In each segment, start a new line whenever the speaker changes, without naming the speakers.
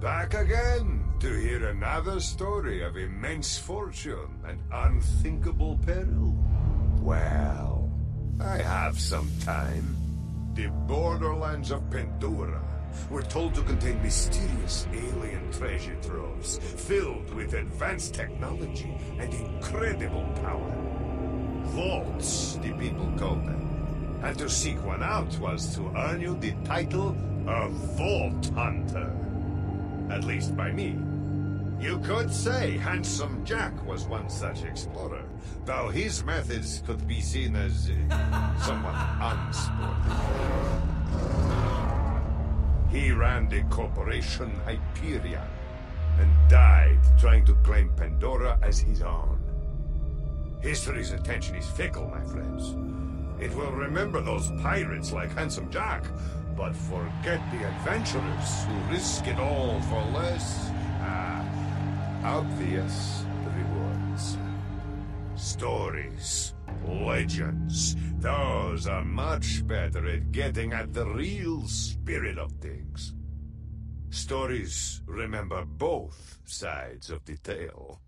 Back again to hear another story of immense fortune and unthinkable peril. Well, I have some time. The borderlands of Pandora were told to contain mysterious alien treasure troves filled with advanced technology and incredible power. Vaults, the people called them. And to seek one out was to earn you the title of Vault Hunter. At least by me. You could say Handsome Jack was one such explorer, though his methods could be seen as uh, somewhat unsporting. He ran the corporation Hyperion and died trying to claim Pandora as his own. History's attention is fickle, my friends. It will remember those pirates like Handsome Jack, but forget the adventurers who risk it all for less, ah, obvious rewards. Stories, legends, those are much better at getting at the real spirit of things. Stories remember both sides of the tale.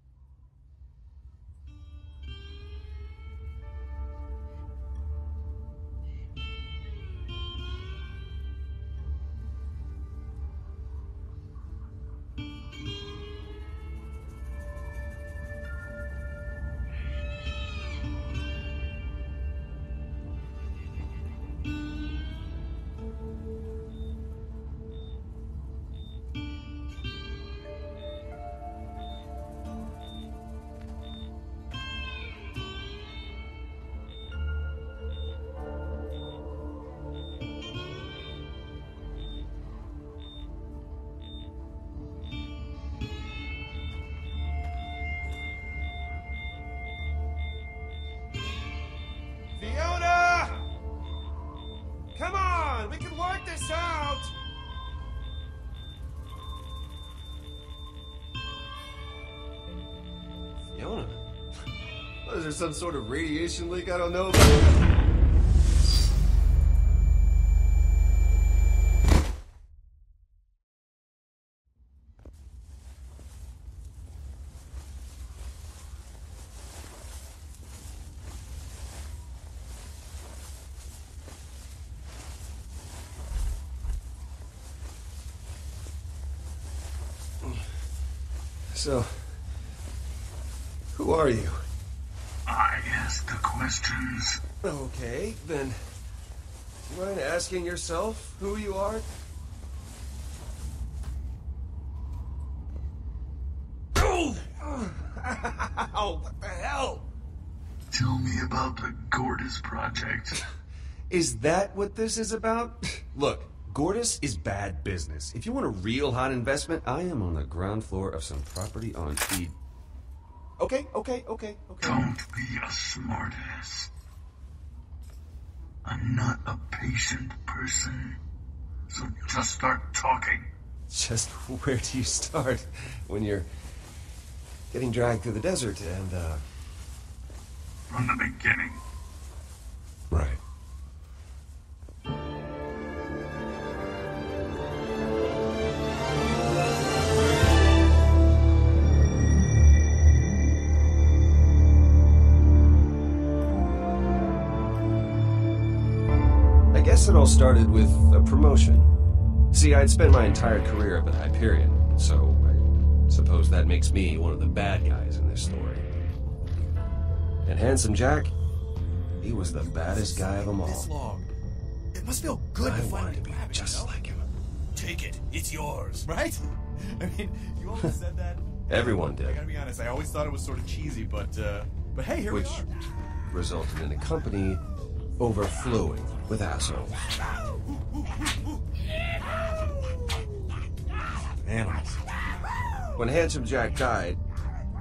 Is there some sort of radiation leak I don't know about? So, who are you?
I ask the questions.
Okay, then. You mind asking yourself who you are? Ow! Oh, what the hell?
Tell me about the Gortys Project.
Is that what this is about? Look, Gortys is bad business. If you want a real hot investment, I am on the ground floor of some property on E. Okay, okay, okay, okay.
Don't be a smartass. I'm not a patient person. So just start talking.
Just where do you start when you're getting dragged through the desert and, uh.
From the beginning.
Right. All started with a promotion. See, I'd spent my entire career up at Hyperion, so I suppose that makes me one of the bad guys in this story. And Handsome Jack, he was the baddest guy of them all.
This long. It must feel good
I
to finally
to be
grab it,
just
you know?
like him.
Take it. It's yours. Right? I mean, you always said that.
Everyone did.
I gotta be honest. I always thought it was sort of cheesy, but uh, but hey, here
which
we are.
resulted in a company overflowing with assholes.
Animals.
When Handsome Jack died,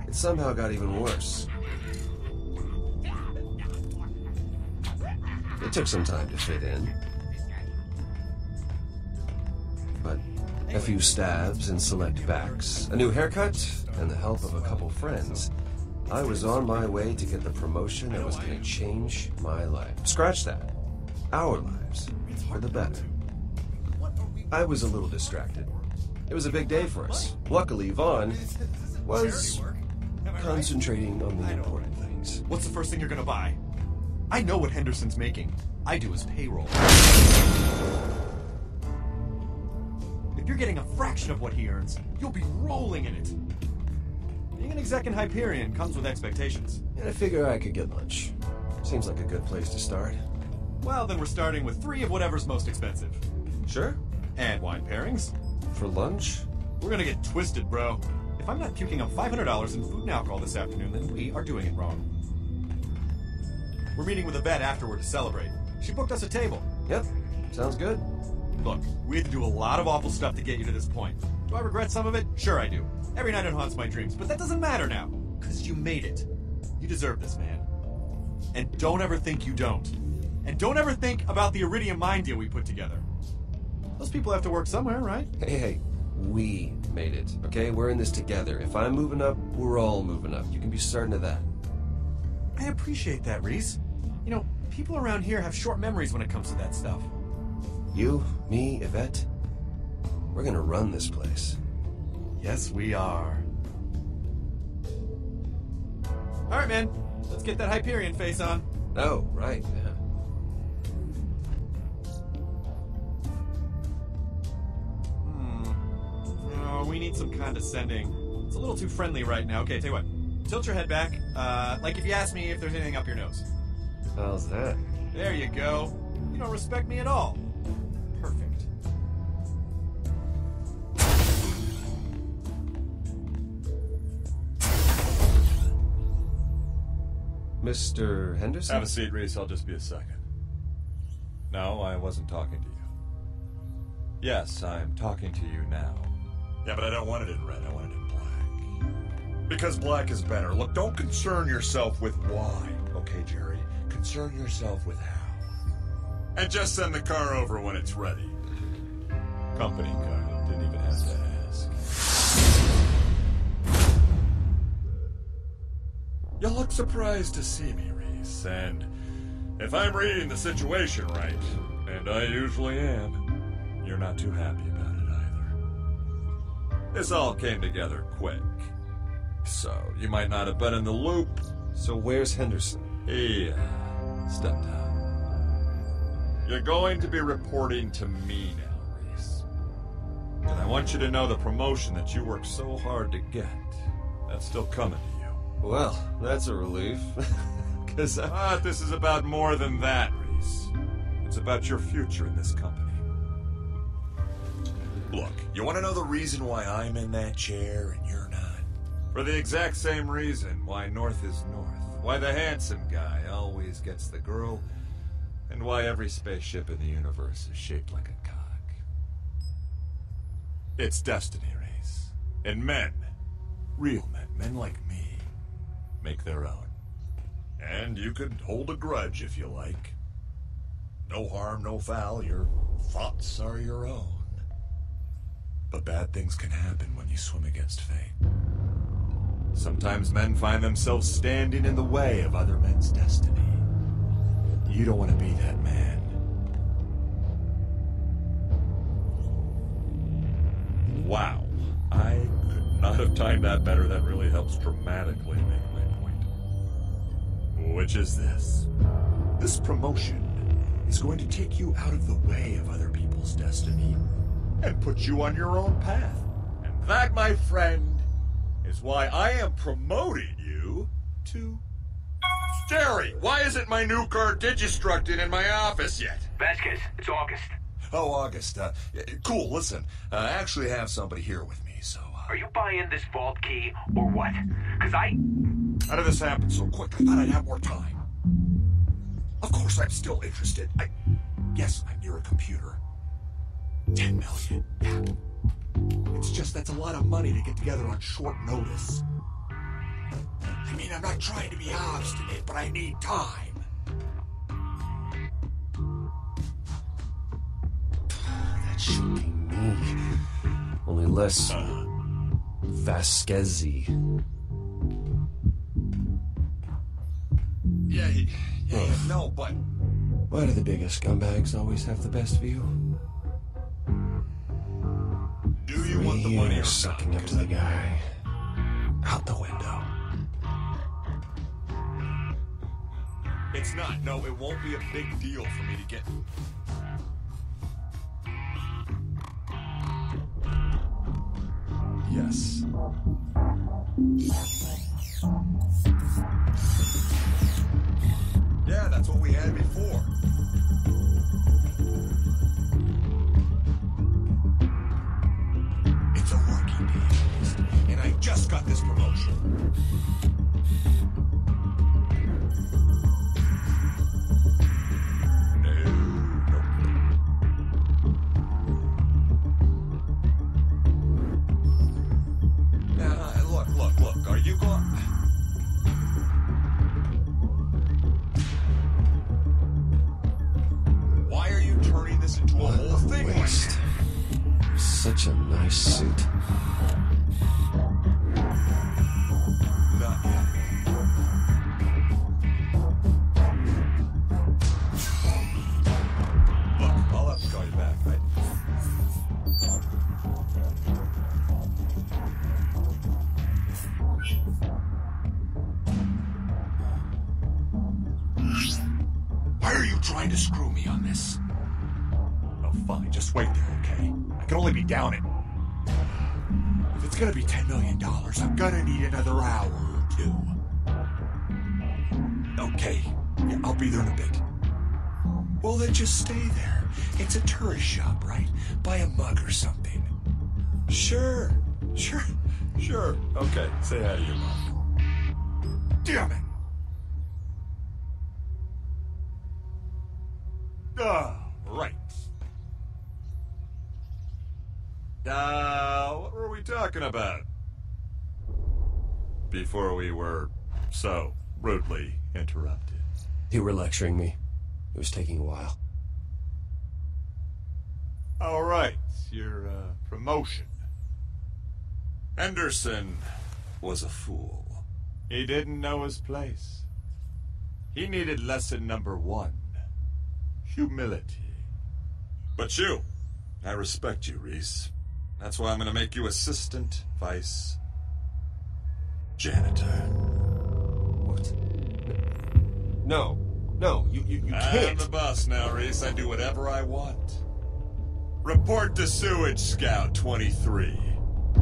it somehow got even worse. It took some time to fit in. But a few stabs and select backs, a new haircut, and the help of a couple friends, I was on my way to get the promotion that was going to change my life. Scratch that. Our lives for the better. I was a little distracted. It was a big day for us. Luckily, Vaughn was
charity work. Am I right?
concentrating on the important things.
What's the first thing you're gonna buy? I know what Henderson's making. I do his payroll. If you're getting a fraction of what he earns, you'll be rolling in it. Being an exec in Hyperion comes with expectations.
And I figure I could get lunch. Seems like a good place to start.
Well, then we're starting with three of whatever's most expensive.
Sure.
And wine pairings.
For lunch?
We're gonna get twisted, bro. If I'm not puking up $500 in food and alcohol this afternoon, then we are doing it wrong. We're meeting with a vet afterward to celebrate. She booked us a table.
Yep. Sounds good.
Look, we had to do a lot of awful stuff to get you to this point. Do I regret some of it? Sure I do. Every night it haunts my dreams, but that doesn't matter now. Because you made it. You deserve this, man. And don't ever think you don't. And don't ever think about the Iridium mine deal we put together. Those people have to work somewhere, right?
Hey, hey. We made it. Okay? We're in this together. If I'm moving up, we're all moving up. You can be certain of that.
I appreciate that, Rhys. You know, people around here have short memories when it comes to that stuff.
You, me, Yvette. We're gonna run this place.
Yes, we are. All right, man. Let's get that Hyperion face on.
Oh, right. Yeah.
Need some condescending. It's a little too friendly right now. Okay, tell you what. Tilt your head back. Uh, like if you ask me if there's anything up your nose.
How's that?
There you go. You don't respect me at all. Perfect.
Mr. Henderson?
Have a seat, Rhys. I'll just be a second. No, I wasn't talking to you. Yes, I'm talking to you now. Yeah, but I don't want it in red. I want it in black. Because black is better. Look, don't concern yourself with why, okay, Jerry? Concern yourself with how. And just send the car over when it's ready. Company car. Didn't even have to ask. You look surprised to see me, Rhys, and if I'm reading the situation right, and I usually am, you're not too happy. This all came together quick. So, you might not have been in the loop.
So where's Henderson?
He uh, stepped out. You're going to be reporting to me now, Rhys. And I want you to know the promotion that you worked so hard to get, that's still coming to you.
Well, that's a relief. Because I...
But this is about more than that, Rhys. It's about your future in this company. Look, you want to know the reason why I'm in that chair and you're not? For the exact same reason why North is North. Why the handsome guy always gets the girl. And why every spaceship in the universe is shaped like a cock. It's destiny, Rhys. And men, real men, men like me, make their own. And you could hold a grudge if you like. No harm, no foul. Your thoughts are your own. But bad things can happen when you swim against fate. Sometimes men find themselves standing in the way of other men's destiny. You don't want to be that man. Wow. I could not have timed that better. That really helps dramatically make my point. Which is this. This promotion is going to take you out of the way of other people's destiny and put you on your own path. And that, my friend, is why I am promoting you to. Jerry, why isn't my new car digistructed in my office yet?
Vasquez, it's August.
Oh, August. Uh, cool. Listen, uh, I actually have somebody here with me, so. Uh,
Are you buying this vault key or what? Because I.
how did this happen so quick? I thought I'd have more time. Of course, I'm still interested. I. Yes, I'm near a computer. Ten million. Yeah. It's just that's a lot of money to get together on short notice. I mean, I'm not trying to be obstinate, but I need time.
That should be me. Only less uh. Vasquez-y.
Yeah, yeah, yeah, no, but
Why do the biggest scumbags always have the best view?
You want the money or
sucking up to the guy. Out the window.
It's not. No, it won't be a big deal for me to get. Yes. Say hi to your mom. Damn it! Ah, right. Uh, what were we talking about? Before we were so rudely interrupted.
You were lecturing me. It was taking a while.
All right, your uh, promotion. Henderson was a fool. He didn't know his place. He needed lesson number one humility. But you, I respect you, Rhys. That's why I'm going to make you assistant vice janitor.
What? No. No, you, you, you
I'm
can't.
the boss now, Rhys. I do whatever I want. Report to Sewage Scout 23.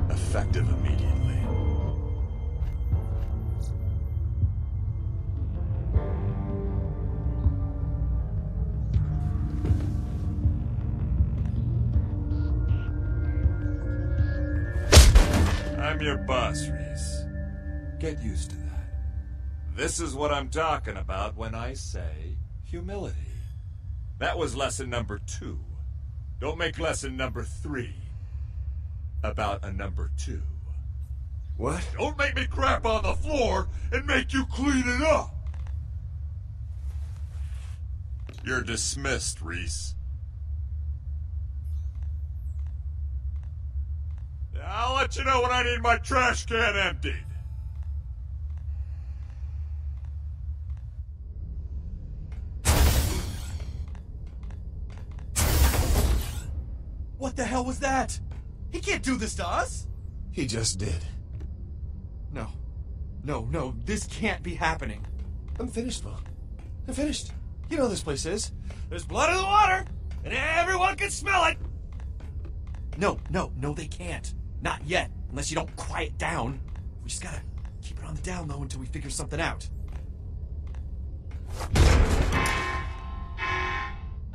Effective immediately. I'm your boss, Rhys. Get used to that. This is what I'm talking about when I say humility. That was lesson number two. Don't make lesson number three about a number two.
What?
Don't make me crap on the floor and make you clean it up. You're dismissed, Rhys. I'll let you know when I need my trash can emptied.
What the hell was that? He can't do this to us!
He just did.
No. No, no, this can't be happening.
I'm finished, Vaughn. I'm finished. You know this place is.
There's blood in the water, and everyone can smell it! No, no, no, they can't. Not yet, unless you don't quiet down. We just gotta keep it on the down low until we figure something out.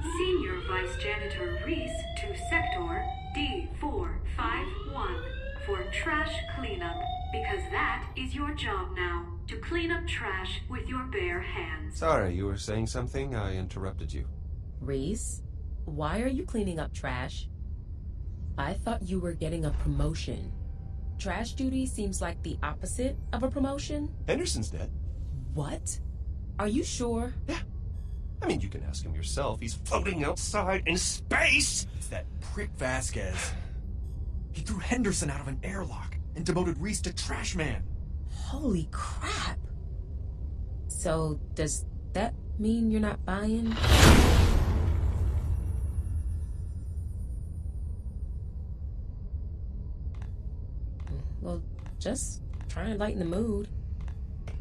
Senior Vice Janitor Rhys to Sector D451 for trash cleanup, because that is your job now to clean up trash with your bare hands.
Sorry, you were saying something? I interrupted you.
Rhys, why are you cleaning up trash? I thought you were getting a promotion. Trash duty seems like the opposite of a promotion.
Henderson's dead.
What? Are you sure?
Yeah. I mean, you can ask him yourself. He's floating outside in space!
It's that prick Vasquez. He threw Henderson out of an airlock and demoted Rhys to trash man.
Holy crap. So, does that mean you're not buying? Just trying to lighten the mood.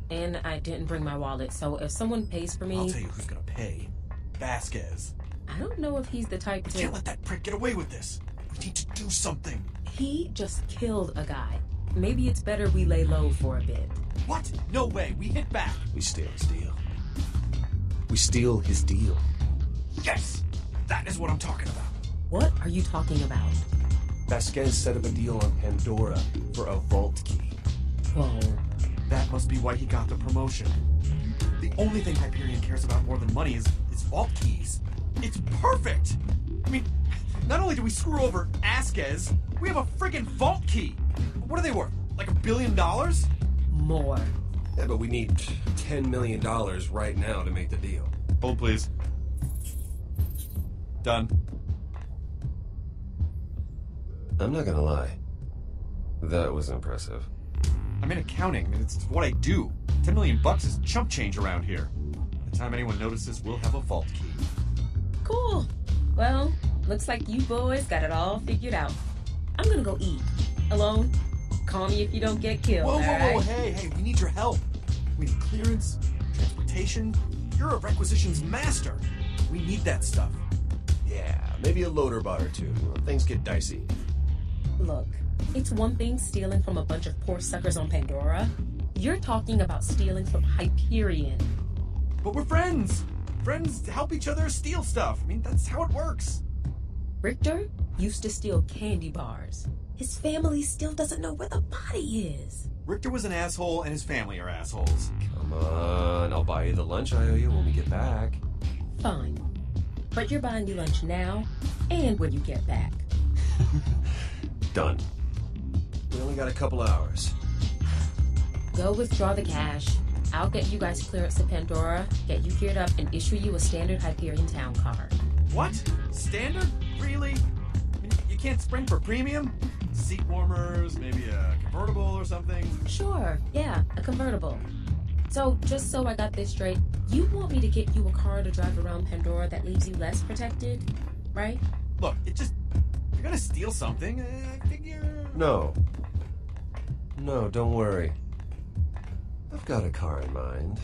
And I didn't bring my wallet, so if someone pays for me,
I'll tell you who's gonna pay. Vasquez.
I don't know if he's the type
We
to.
can't let that prick get away with this. We need to do something.
He just killed a guy. Maybe it's better we lay low for a bit.
What? No way. We hit back.
We steal his deal. We steal his deal.
Yes! That is what I'm talking about.
What are you talking about?
Vasquez set up a deal on Pandora for a vault key.
Oh.
That must be why he got the promotion. The only thing Hyperion cares about more than money is, is vault keys. It's perfect! I mean, not only do we screw over Vasquez, we have a friggin' vault key! What are they worth? Like a billion dollars?
More.
Yeah, but we need $10 million right now to make the deal.
Hold, please. Done.
I'm not gonna lie. That was impressive.
I'm in accounting. I mean, it's, it's what I do. Ten million bucks is chump change around here. By the time anyone notices, we'll have a vault key.
Cool. Well, looks like you boys got it all figured out. I'm gonna go eat. Alone? Call me if you don't get killed.
Whoa, whoa, whoa,
alright?
hey, hey, we need your help. We need clearance, transportation. You're a requisitions master. We need that stuff.
Yeah, maybe a loader bot or two. Things get dicey.
Look, it's one thing stealing from a bunch of poor suckers on Pandora. You're talking about stealing from Hyperion.
But we're friends. Friends help each other steal stuff. I mean, that's how it works.
Richter used to steal candy bars. His family still doesn't know where the body is.
Richter was an asshole, and his family are assholes.
Come on, I'll buy you the lunch I owe you when we get back.
Fine. But you're buying me lunch now and when you get back.
Done. We only got a couple hours.
Go withdraw the cash. I'll get you guys clearance to Pandora, get you geared up, and issue you a standard Hyperion town car.
What? Standard? Really? I mean, you can't spring for premium? Seat warmers, maybe a convertible or something?
Sure, yeah, a convertible. So, just so I got this straight, you want me to get you a car to drive around Pandora that leaves you less protected, right?
Look, it just. You're gonna steal something, uh, I figure.
No. No, don't worry. I've got a car in mind.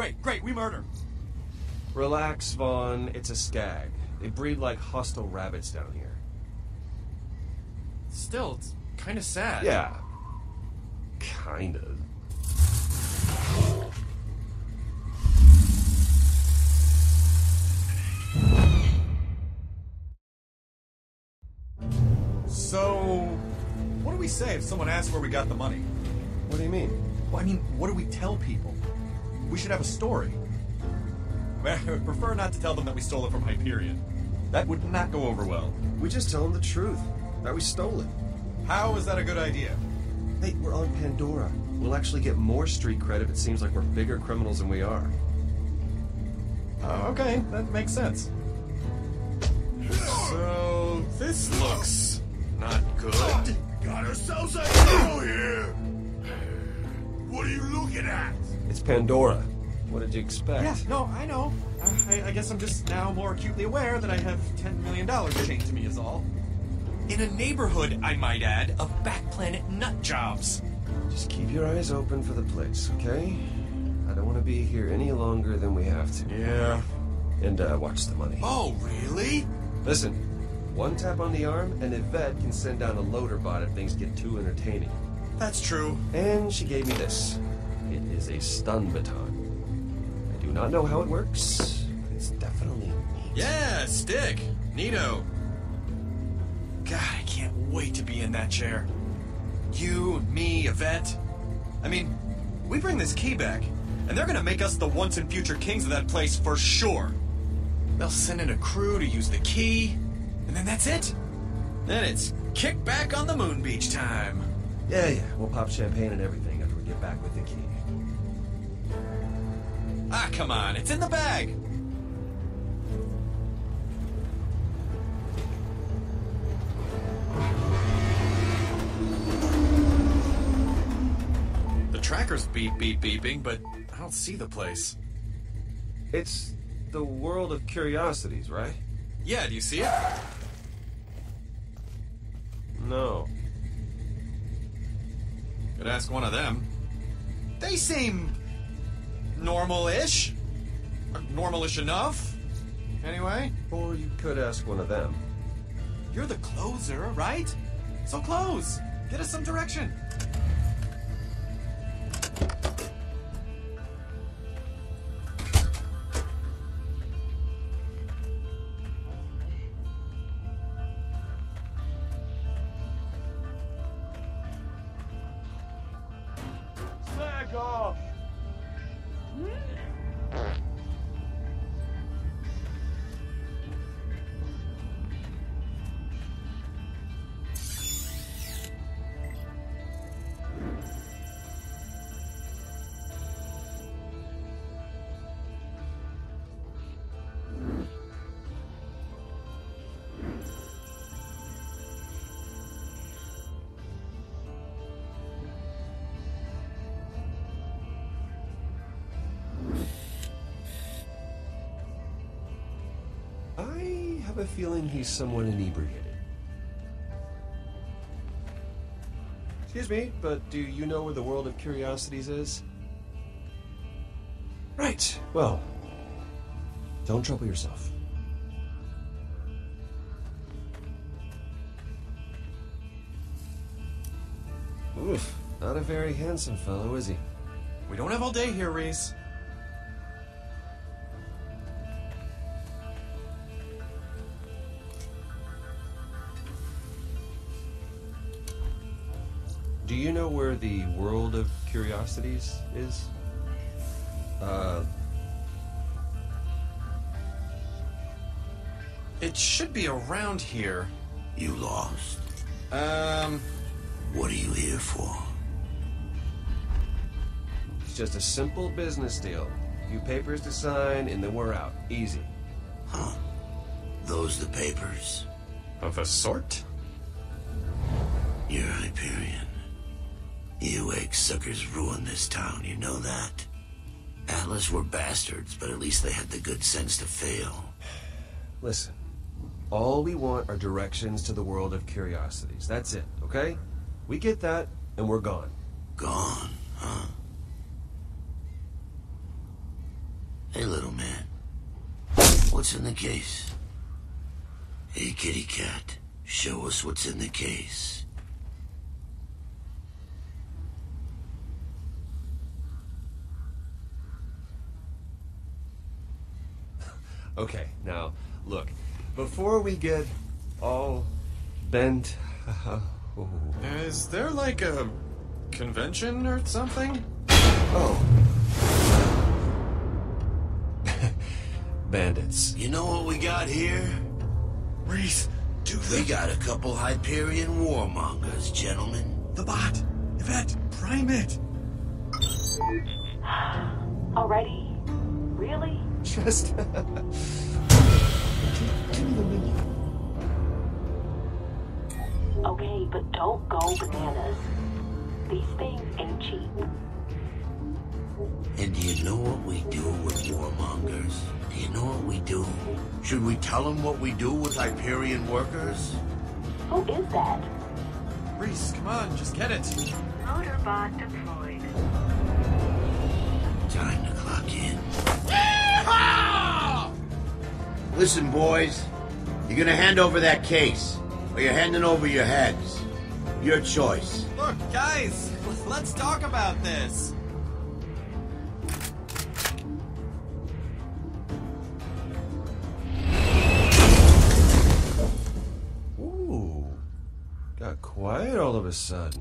Great, great, we murder.
Relax, Vaughn. It's a skag. They breed like hostile rabbits down here.
Still, it's kind of sad.
Yeah. Kind of.
So, what do we say if someone asks where we got the money?
What do you mean?
Well, I mean, what do we tell people? We should have a story. I would prefer not to tell them that we stole it from Hyperion. That would not go over well.
We just tell them the truth. That we stole it.
How is that a good idea?
Hey, we're on Pandora. We'll actually get more street cred if it seems like we're bigger criminals than we are.
Oh, okay, that makes sense. So, this looks not good.
Got ourselves a hero here! What are you looking at?
It's Pandora. What did you expect?
Yeah, no, I know. I, I guess I'm just now more acutely aware that I have $10 million chained to me, is all. In a neighborhood, I might add, of backplanet nut jobs.
Just keep your eyes open for the place, okay? I don't want to be here any longer than we have to.
Yeah.
And uh, watch the money.
Oh, really?
Listen, one tap on the arm, and Yvette can send down a loader bot if things get too entertaining.
That's true.
And she gave me this. Is a stun baton. I do not know how it works, it's definitely neat.
Yeah, stick. Neato. God, I can't wait to be in that chair. You, me, Yvette. I mean, we bring this key back, and they're gonna make us the once and future kings of that place for sure. They'll send in a crew to use the key, and then that's it. Then it's kick back on the moon beach time.
Yeah, yeah, we'll pop champagne and everything after we get back with.
Ah, come on, it's in the bag. The tracker's beep beep beeping, but I don't see the place.
It's the world of curiosities, right?
Yeah, do you see it?
No.
Could ask one of them. They seem normal-ish. Normal-ish enough. Anyway,
Or you could ask one of them.
you're the closer, right? So close. Get us some direction.
Feeling he's somewhat inebriated. Excuse me, but do you know where the world of curiosities is? Right. Well, don't trouble yourself. Oof, not a very handsome fellow, is he?
We don't have all day here,
Rhys. Where the world of curiosities is? Uh,
It should be around here.
You lost.
Um,
What are you here for?
it's just a simple business deal. Few papers to sign, and then we're out. Easy.
Huh? Those the papers?
of a sort?
You're Hyperion. Earwig suckers ruined this town, you know that? Atlas were bastards, but at least they had the good sense to fail.
Listen, all we want are directions to the world of curiosities. That's it, okay? We get that, and we're gone.
Gone, huh? Hey, little man. What's in the case? Hey, kitty cat. Show us what's in the case.
Okay, now, look, before we get all bent uh,
Is there like a convention or something?
Oh. Bandits.
You know what we got here?
Rhys, do
We got a couple Hyperion warmongers, gentlemen.
The bot! Yvette, prime it!
Already? Really?
Just. give me the menu.
Okay, but don't go bananas. These things ain't cheap.
And do you know what we do with warmongers? Do you know what we do? Should we tell them what we do with Hyperion workers?
Who is that?
Rhys, come on, just get it.
Motorbot deployed.
Time Listen, boys. You're gonna hand over that case, or you're handing over your heads. Your choice.
Look, guys, let's talk about this.
Ooh. Got quiet all of a sudden.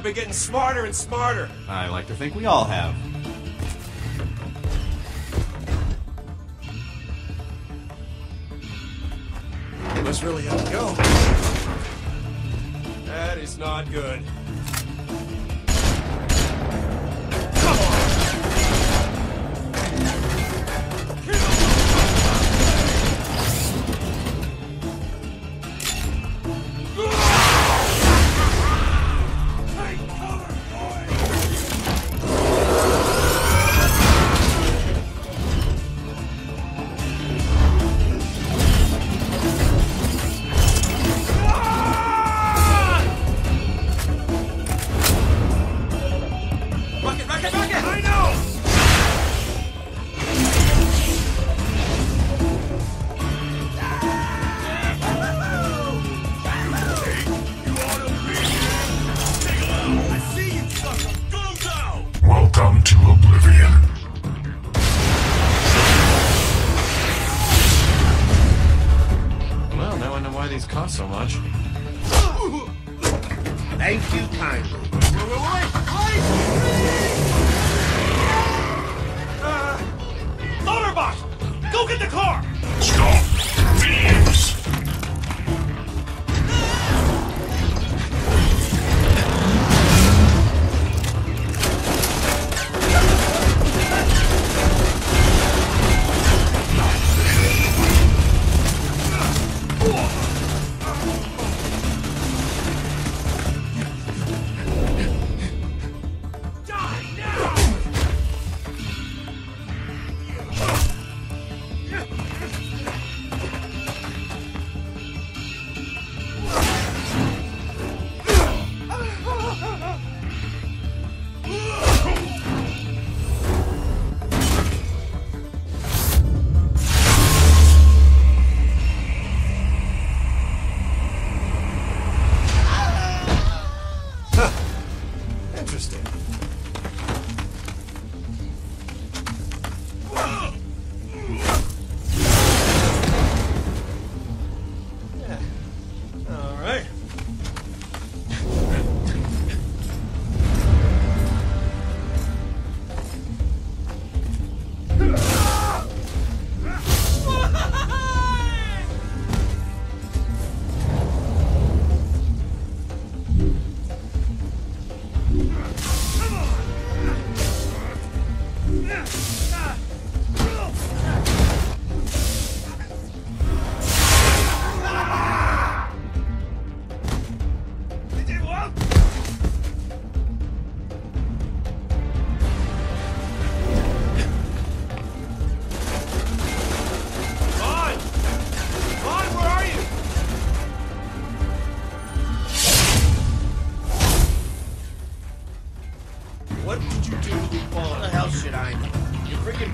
Have been getting smarter and smarter.
I like to think we all have.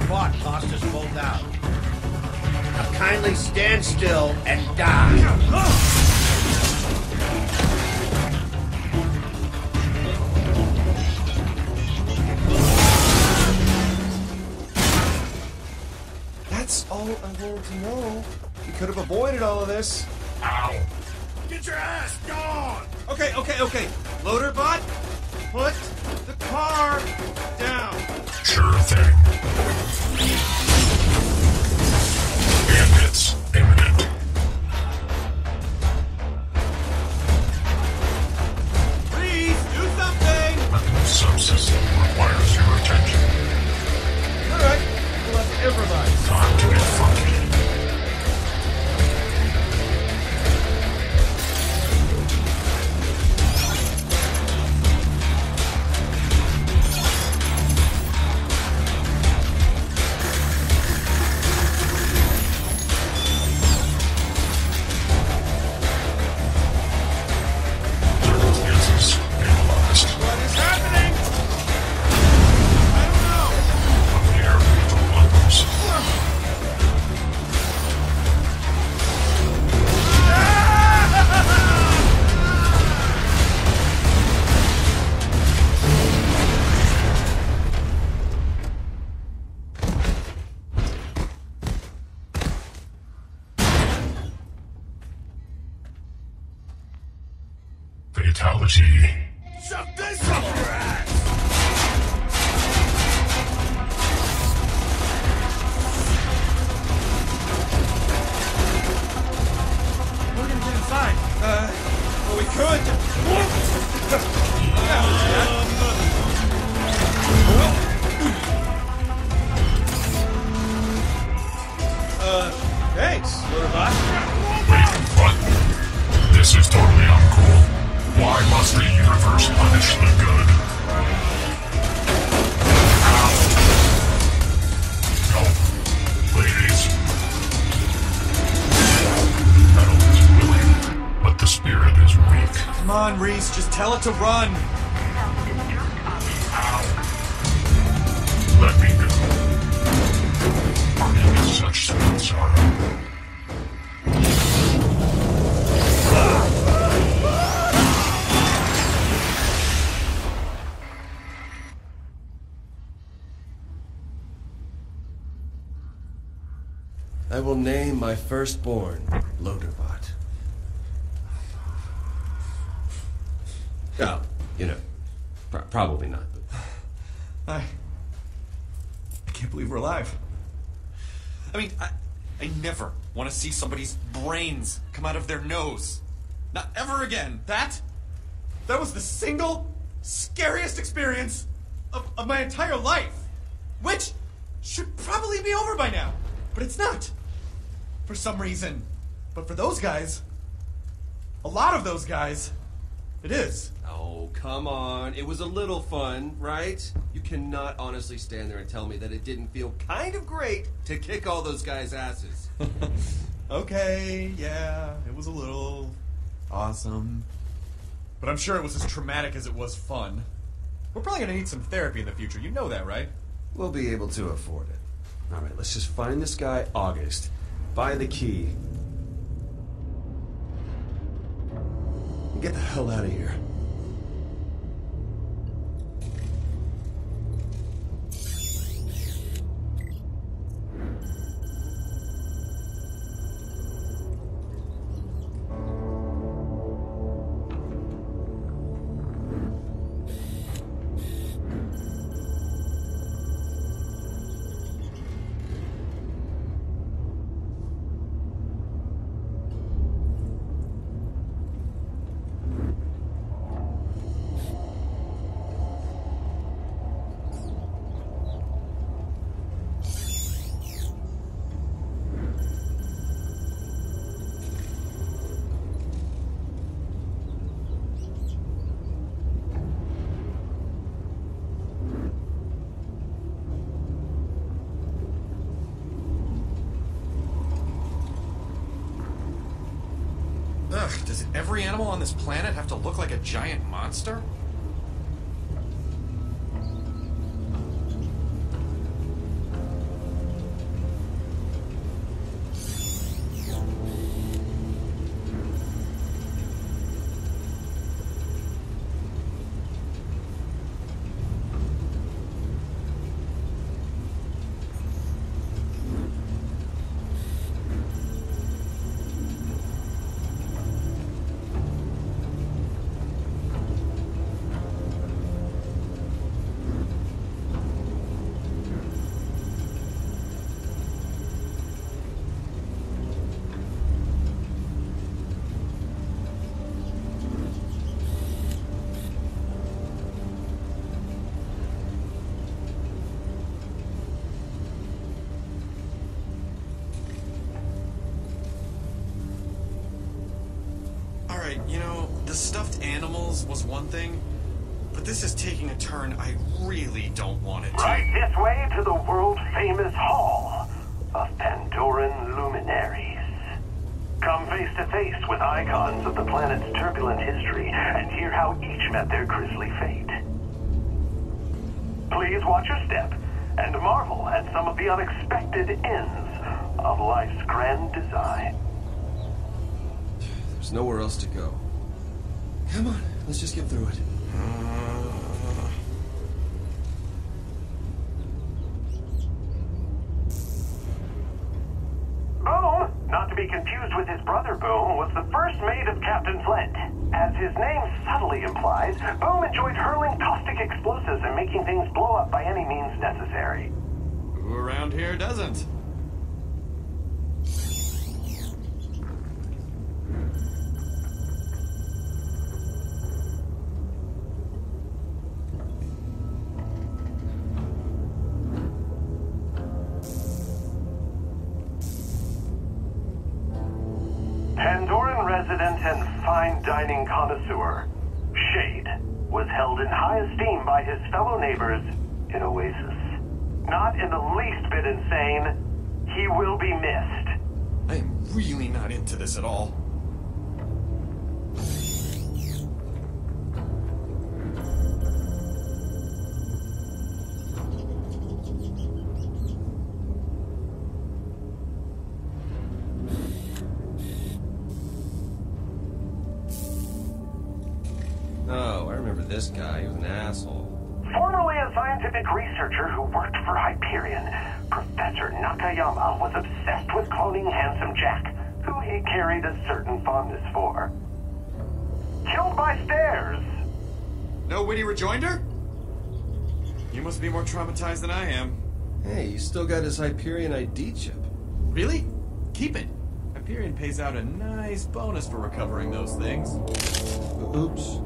fought cost us both.
Out. Now kindly
stand still and die.
That's all I wanted to know. We could have avoided all of this.
Ow! Get your ass gone!
Okay, okay, okay. Loader bot, put the car down.
Sure thing.
Tell it to run.
Let me go. It is such sweet sorrow.
I will name my firstborn Loaderbot. Oh, you know, pr- probably not. But
I. I can't believe we're alive. I mean, I, I never want to see somebody's brains come out of their nose. Not ever again. That. That was the single scariest experience of, of my entire life. Which should probably be over by now. But it's not. For some reason. But for those guys, a lot of those guys, it is.
Oh, come on. It was a little fun, right? You cannot honestly stand there and tell me that it didn't feel kind of great to kick all those guys' asses.
Okay, yeah, it was a little awesome. But I'm sure it was as traumatic as it was fun. We're probably gonna need some therapy in the future. You know that, right?
We'll be able to afford it. All right, let's just find this guy, August, buy the key, get the hell out of here.
This planet have to look like a giant monster?
In Oasis. Not in the least bit insane, he will be missed.
I am really not into this at all.
Certain fondness for. Killed by stairs.
No witty rejoinder? You must be more traumatized than I am.
Hey, you still got his Hyperion ID chip.
Really? Keep it. Hyperion pays out a nice bonus for recovering those things.
Oops.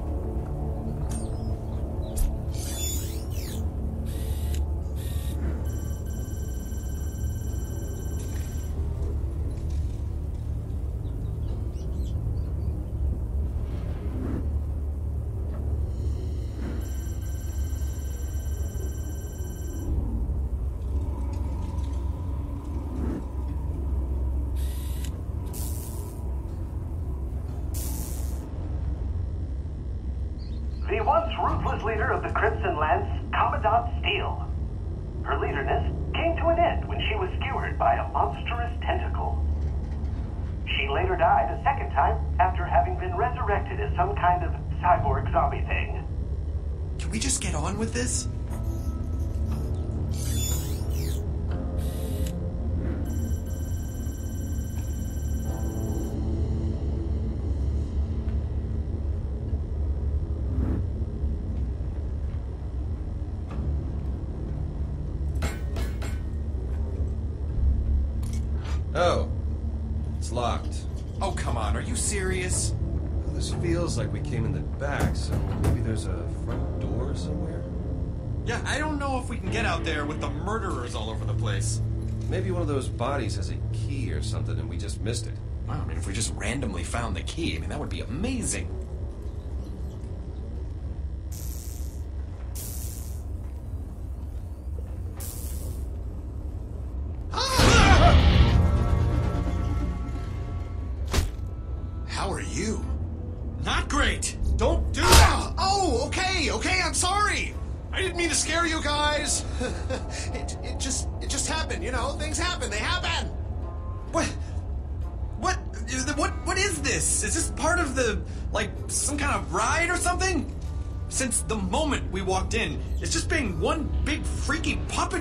Can get out there with the murderers all over the place.
Maybe one of those bodies has a key or something and we just missed it.
Wow, I mean, if we just randomly found the key, I mean, that would be amazing.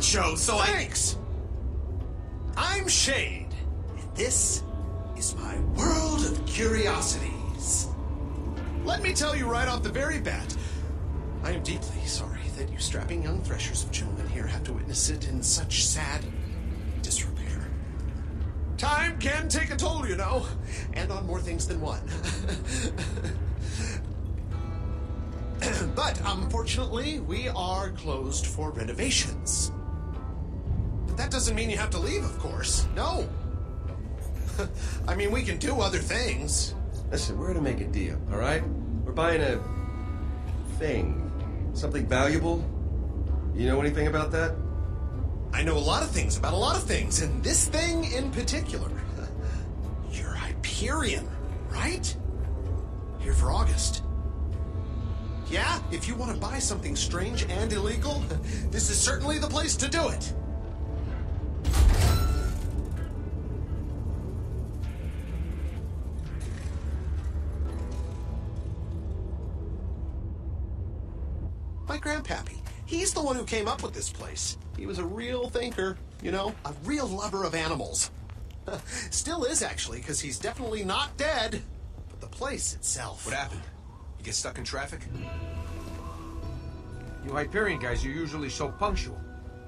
Show. So
Thanks. I'm Shade, and this is my world of curiosities. Let me tell you right off the very bat, I am deeply sorry that you strapping young threshers of gentlemen here have to witness it in such sad disrepair. Time can take a toll, you know, and on more things than one. but unfortunately, we are closed for renovations. That doesn't mean you have to leave, of course. No. I mean, we can do other things.
Listen, we're gonna make a deal, all right? We're buying a thing, something valuable. You know anything about that?
I know a lot of things about a lot of things, and this thing in particular. You're Hyperion, right? Here for August. Yeah, if you want to buy something strange and illegal, this is certainly the place to do it. Grandpappy. He's the one who came up with this place. He was a real thinker, you know, a real lover of animals. Still is, actually, because he's definitely not dead. But the place itself.
What happened? You get stuck in traffic? You Hyperion guys, you're usually so punctual.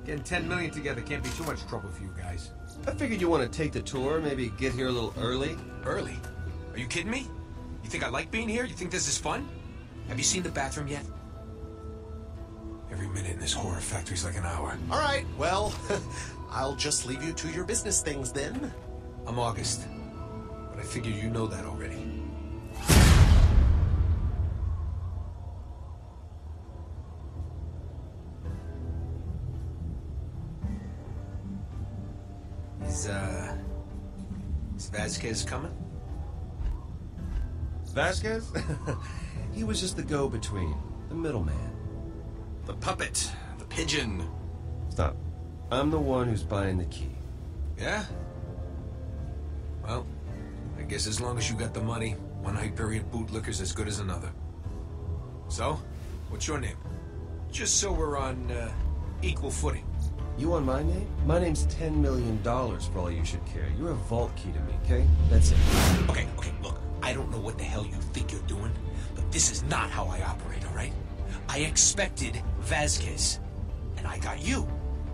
Getting 10 million together can't be too much trouble for you guys.
I figured you want to take the tour, maybe get here a little early.
Early? Are you kidding me? You think I like being here? You think this is fun? Have you seen the bathroom yet? Every minute in this horror factory's like an hour.
All right, well, I'll just leave you to your business things then.
I'm August. But I figure you know that already. Is, uh... Is Vasquez coming?
Vasquez? he was just the go-between, the middleman.
The puppet, the pigeon.
Stop. I'm the one who's buying the key.
Yeah? Well, I guess as long as you got the money, one Hyperion bootlicker's as good as another. So, what's your name? Just so we're on uh, equal footing.
You want my name? My name's $10 million for all you should care. You're a vault key to me, okay? That's it.
Okay, okay, look. I don't know what the hell you think you're doing, but this is not how I operate, all right? I expected Vasquez, and I got you.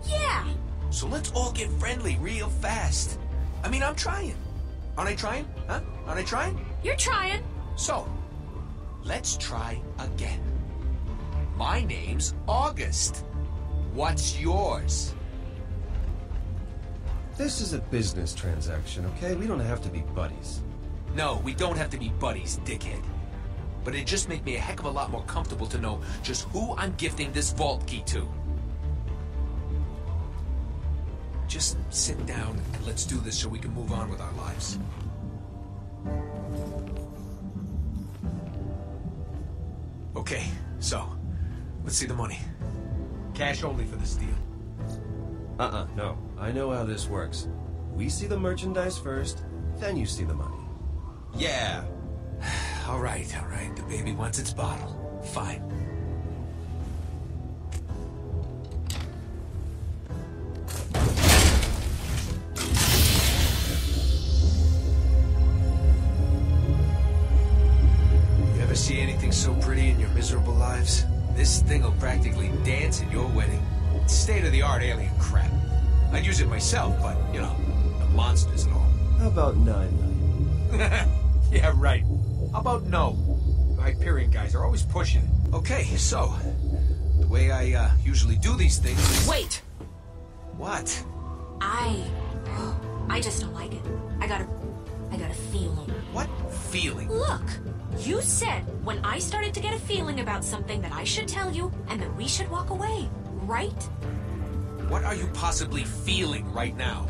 Yeah!
So let's all get friendly real fast. I mean, I'm trying. Aren't I trying? Huh? Aren't I trying?
You're trying.
So, let's try again. My name's August. What's yours?
This is a business transaction, okay? We don't have to be buddies.
No, we don't have to be buddies, dickhead. But it just make me a heck of a lot more comfortable to know just who I'm gifting this vault key to. Just sit down and let's do this so we can move on with our lives. Okay, so, let's see the money. Cash only for this deal.
Uh-uh, no. I know how this works. We see the merchandise first, then you see the money.
Yeah. All right, all right. The baby wants its bottle. Fine. You ever see anything so pretty in your miserable lives? This thing'll practically dance at your wedding. State-of-the-art alien crap. I'd use it myself, but, you know, the monsters and all.
How about nine million?
yeah, right. How about no? The Hyperion guys are always pushing it. Okay, so, the way I uh, usually do these things is...
Wait!
What?
I... I just don't like it. I got a... I got a feeling.
What feeling?
Look! You said when I started to get a feeling about something that I should tell you and that we should walk away, right?
What are you possibly feeling right now?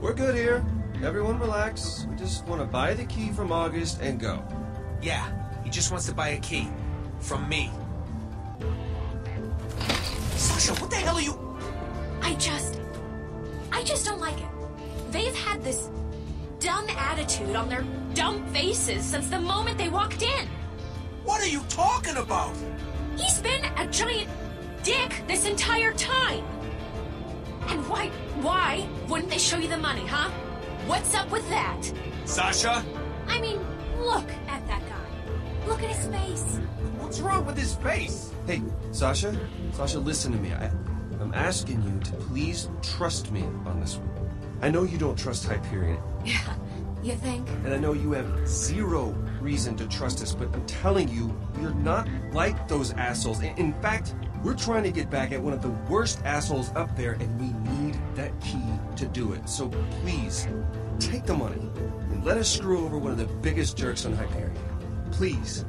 We're good here. Everyone relax. We just want to buy the key from August and go.
Yeah, he just wants to buy a key. From me. Sasha, what the hell are you...
I just... I just don't like it. They've had this dumb attitude on their dumb faces since the moment they walked in.
What are you talking about?
He's been a giant dick this entire time. And why, why wouldn't they show you the money, huh? What's up with that?
Sasha?
I mean, look at that guy. Look at his face.
What's wrong with his face?
Hey, Sasha? Sasha, listen to me. I, I'm asking you to please trust me on this one. I know you don't trust Hyperion,
Yeah, you think?
and I know you have zero reason to trust us, but I'm telling you, we're not like those assholes. In, in fact, we're trying to get back at one of the worst assholes up there, and we need that key to do it. So please, take the money. and let us screw over one of the biggest jerks on Hyperion. Please.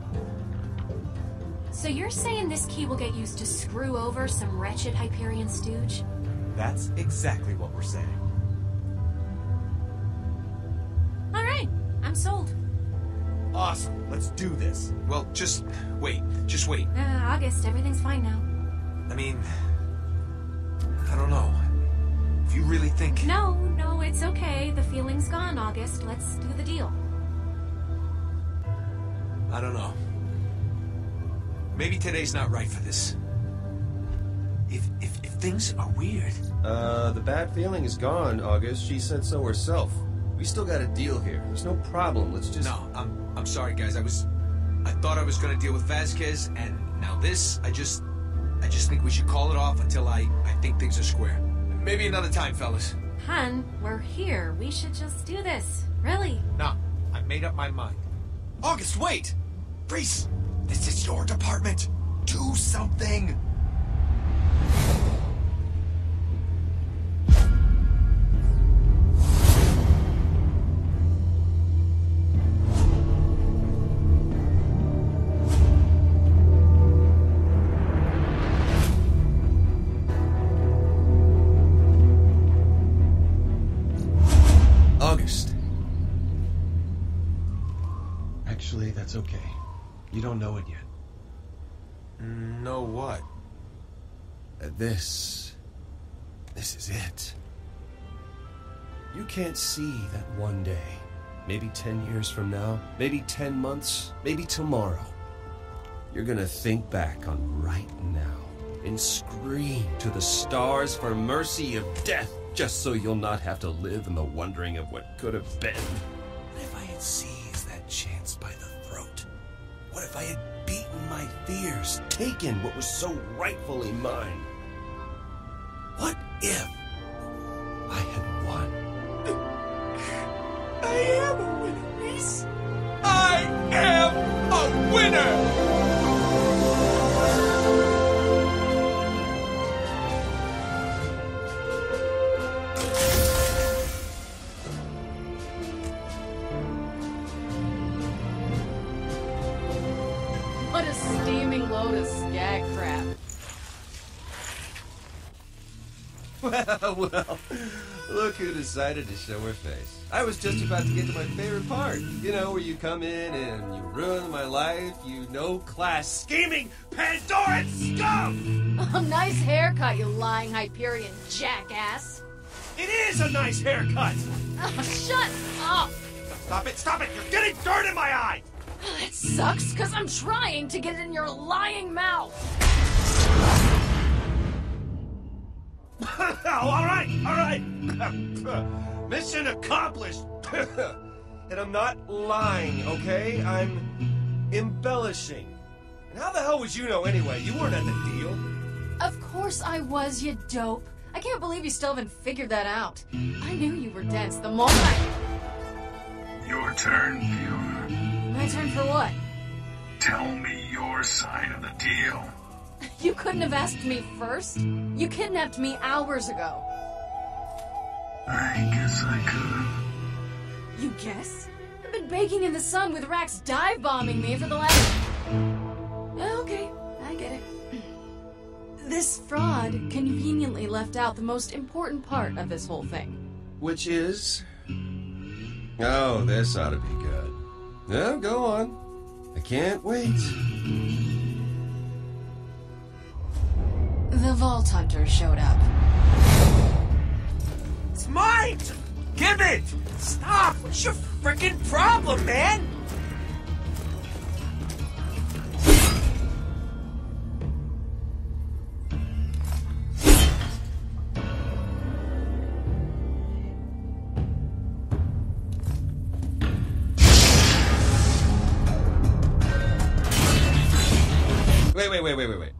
So you're saying this key will get used to screw over some wretched Hyperion stooge?
That's exactly what we're saying.
All right, I'm sold.
Awesome. Let's do this.
Well, just wait. Just wait.
Uh, August, everything's fine now.
I mean, I don't know. If you really think.
No, no, it's okay. The feeling's gone, August. Let's do the deal.
I don't know. Maybe today's not right for this. If if if things are weird.
Uh, the bad feeling is gone, August. She said so herself. We still got a deal here. There's no problem. Let's just.
No, I'm I'm sorry, guys. I was, I thought I was gonna deal with Vasquez, and now this. I just, I just think we should call it off until I I think things are square. Maybe another time, fellas.
Hun, we're here. We should just do this. Really?
No, I made up my mind.
August, wait! Rhys, this is your department. Do something.
This. This is it. You can't see that one day. Maybe 10 years from now, maybe 10 months, maybe tomorrow. You're gonna think back on right now and scream to the stars for mercy of death just so you'll not have to live in the wondering of what could have been.
What if I had seized that chance by the throat? What if I had beaten my fears?
Taken what was so rightfully mine.
What if
I had won?
I am a winner, Rhys. I am a winner!
Well, well, look who decided to show her face. I was just about to get to my favorite part. You know, where you come in and you ruin my life, you no class scheming Pandoran scum!
A nice haircut, you lying Hyperion jackass.
It is a nice haircut!
Oh, shut up!
Stop it, stop it! You're getting dirt in my eye!
It sucks because I'm trying to get it in your lying mouth.
oh, all right, all right. Mission accomplished.
and I'm not lying, okay? I'm embellishing. And how the hell would you know anyway? You weren't at the deal.
Of course I was, you dope. I can't believe you still haven't figured that out. I knew you were dense the moment I...
Your turn, Fiona.
My turn for what?
Tell me your side of the deal.
You couldn't have asked me first. You kidnapped me hours ago.
I guess I could.
You guess? I've been baking in the sun with rakks dive bombing me for the last. Oh, okay, I get it. This fraud conveniently left out the most important part of this whole thing.
Which is. Oh, this ought to be good. Yeah, go on. I can't wait.
The Vault Hunter showed up.
It's mine! Give it! Stop! What's your freaking problem, man?
Wait, wait, wait, wait, wait, wait.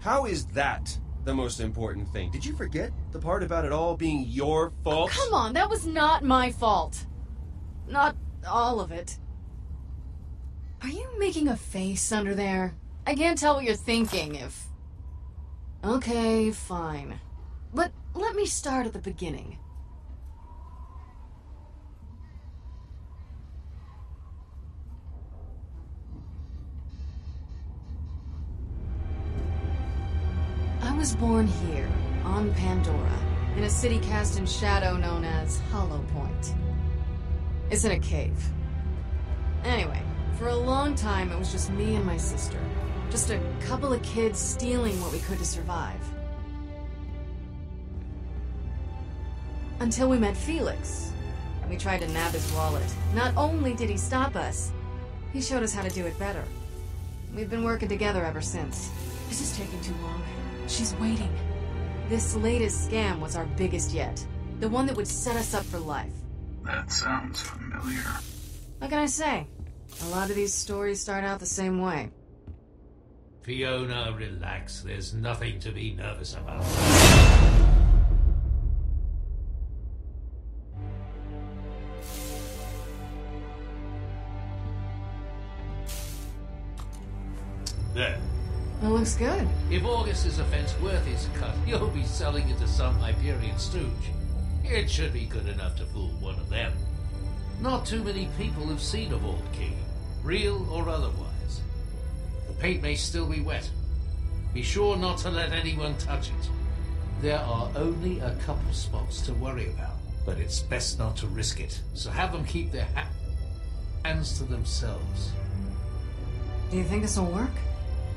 How is that the most important thing? Did you forget the part about it all being your fault?
Come on, that was not my fault. Not all of it. Are you making a face under there? I can't tell what you're thinking if. Okay, fine. But let me start at the beginning. Was born here, on Pandora, in a city cast in shadow known as Hollow Point. It's in a cave. Anyway, for a long time it was just me and my sister. Just a couple of kids stealing what we could to survive. Until we met Felix. We tried to nab his wallet. Not only did he stop us, he showed us how to do it better. We've been working together ever since. This is taking too long. She's waiting. This latest scam was our biggest yet. The one that would set us up for life.
That sounds familiar.
What can I say? A lot of these stories start out the same way.
Fiona, relax. There's nothing to be nervous about.
That looks good.
If August is a fence worth his cut, you'll be selling it to some Hyperion stooge. It should be good enough to fool one of them. Not too many people have seen a vault key, real or otherwise. The paint may still be wet. Be sure not to let anyone touch it. There are only a couple spots to worry about, but it's best not to risk it. So have them keep their ha- hands to themselves.
Do you think this will work?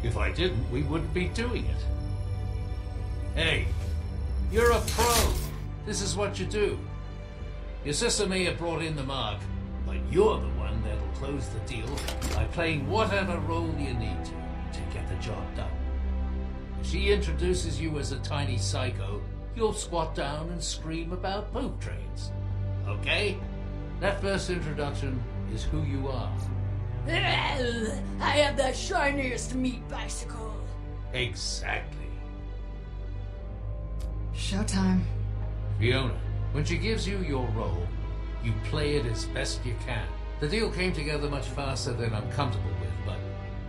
If I didn't, we wouldn't be doing it. Hey, you're a pro. This is what you do. Your sister may have brought in the mark, but you're the one that'll close the deal by playing whatever role you need to to get the job done. If she introduces you as a tiny psycho, you'll squat down and scream about poop trains. Okay? That first introduction is who you are.
I have the shiniest meat bicycle.
Exactly.
Showtime.
Fiona, when she gives you your role, you play it as best you can. The deal came together much faster than I'm comfortable with, but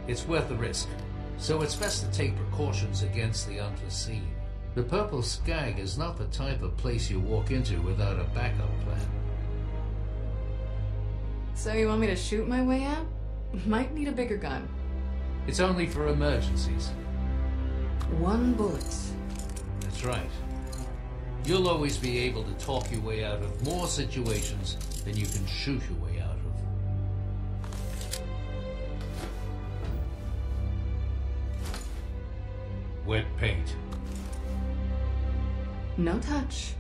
it's worth the risk. So it's best to take precautions against the unforeseen. The Purple Skag is not the type of place you walk into without a backup plan.
So you want me to shoot my way out? Might need a bigger gun.
It's only for emergencies.
One bullet.
That's right. You'll always be able to talk your way out of more situations than you can shoot your way out of. Wet paint.
No touch.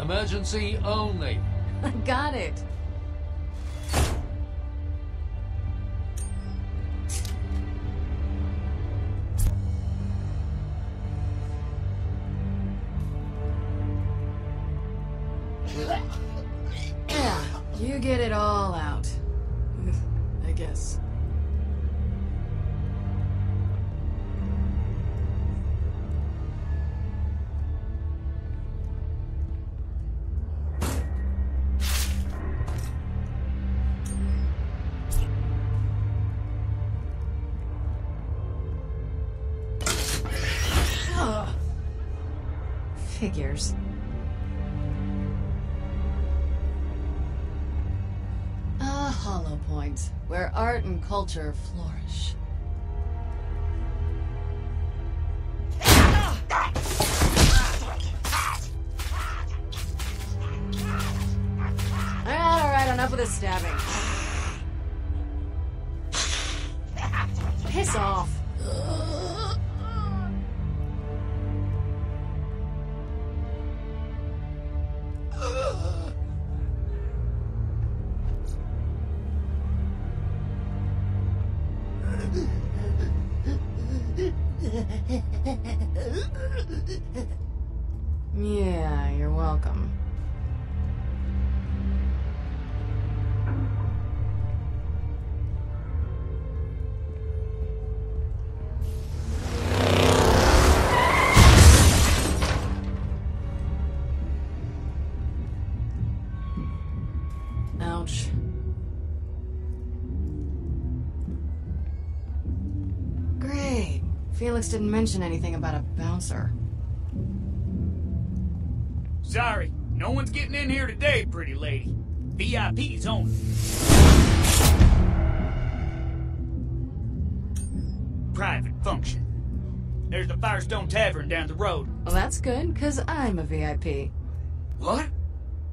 Emergency only.
I got it. You get it all out. I guess. And culture flourish. Felix didn't mention anything about a bouncer.
Sorry, no one's getting in here today, pretty lady. VIP's only. private function. There's the Firestone Tavern down the road.
Well, that's good, because I'm a VIP.
What?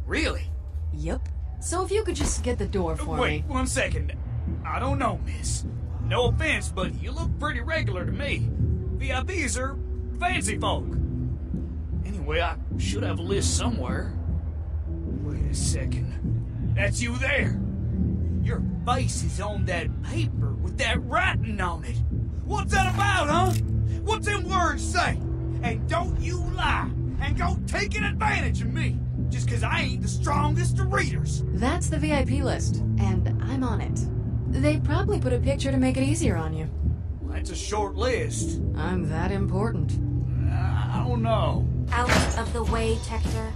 Really?
Yep. So if you could just get the door for me.
Wait, one second. I don't know, miss. No offense, but you look pretty regular to me. VIPs are fancy folk. Anyway, I should have a list somewhere. Wait a second. That's you there. Your face is on that paper with that writing on it. What's that about, huh? What's them words say? And don't you lie and go taking advantage of me just 'cause I ain't the strongest of readers.
That's the VIP list, and I'm on it. They probably put a picture to make it easier on you.
That's a short list.
I'm that important.
I don't know.
Out of the way, Tector.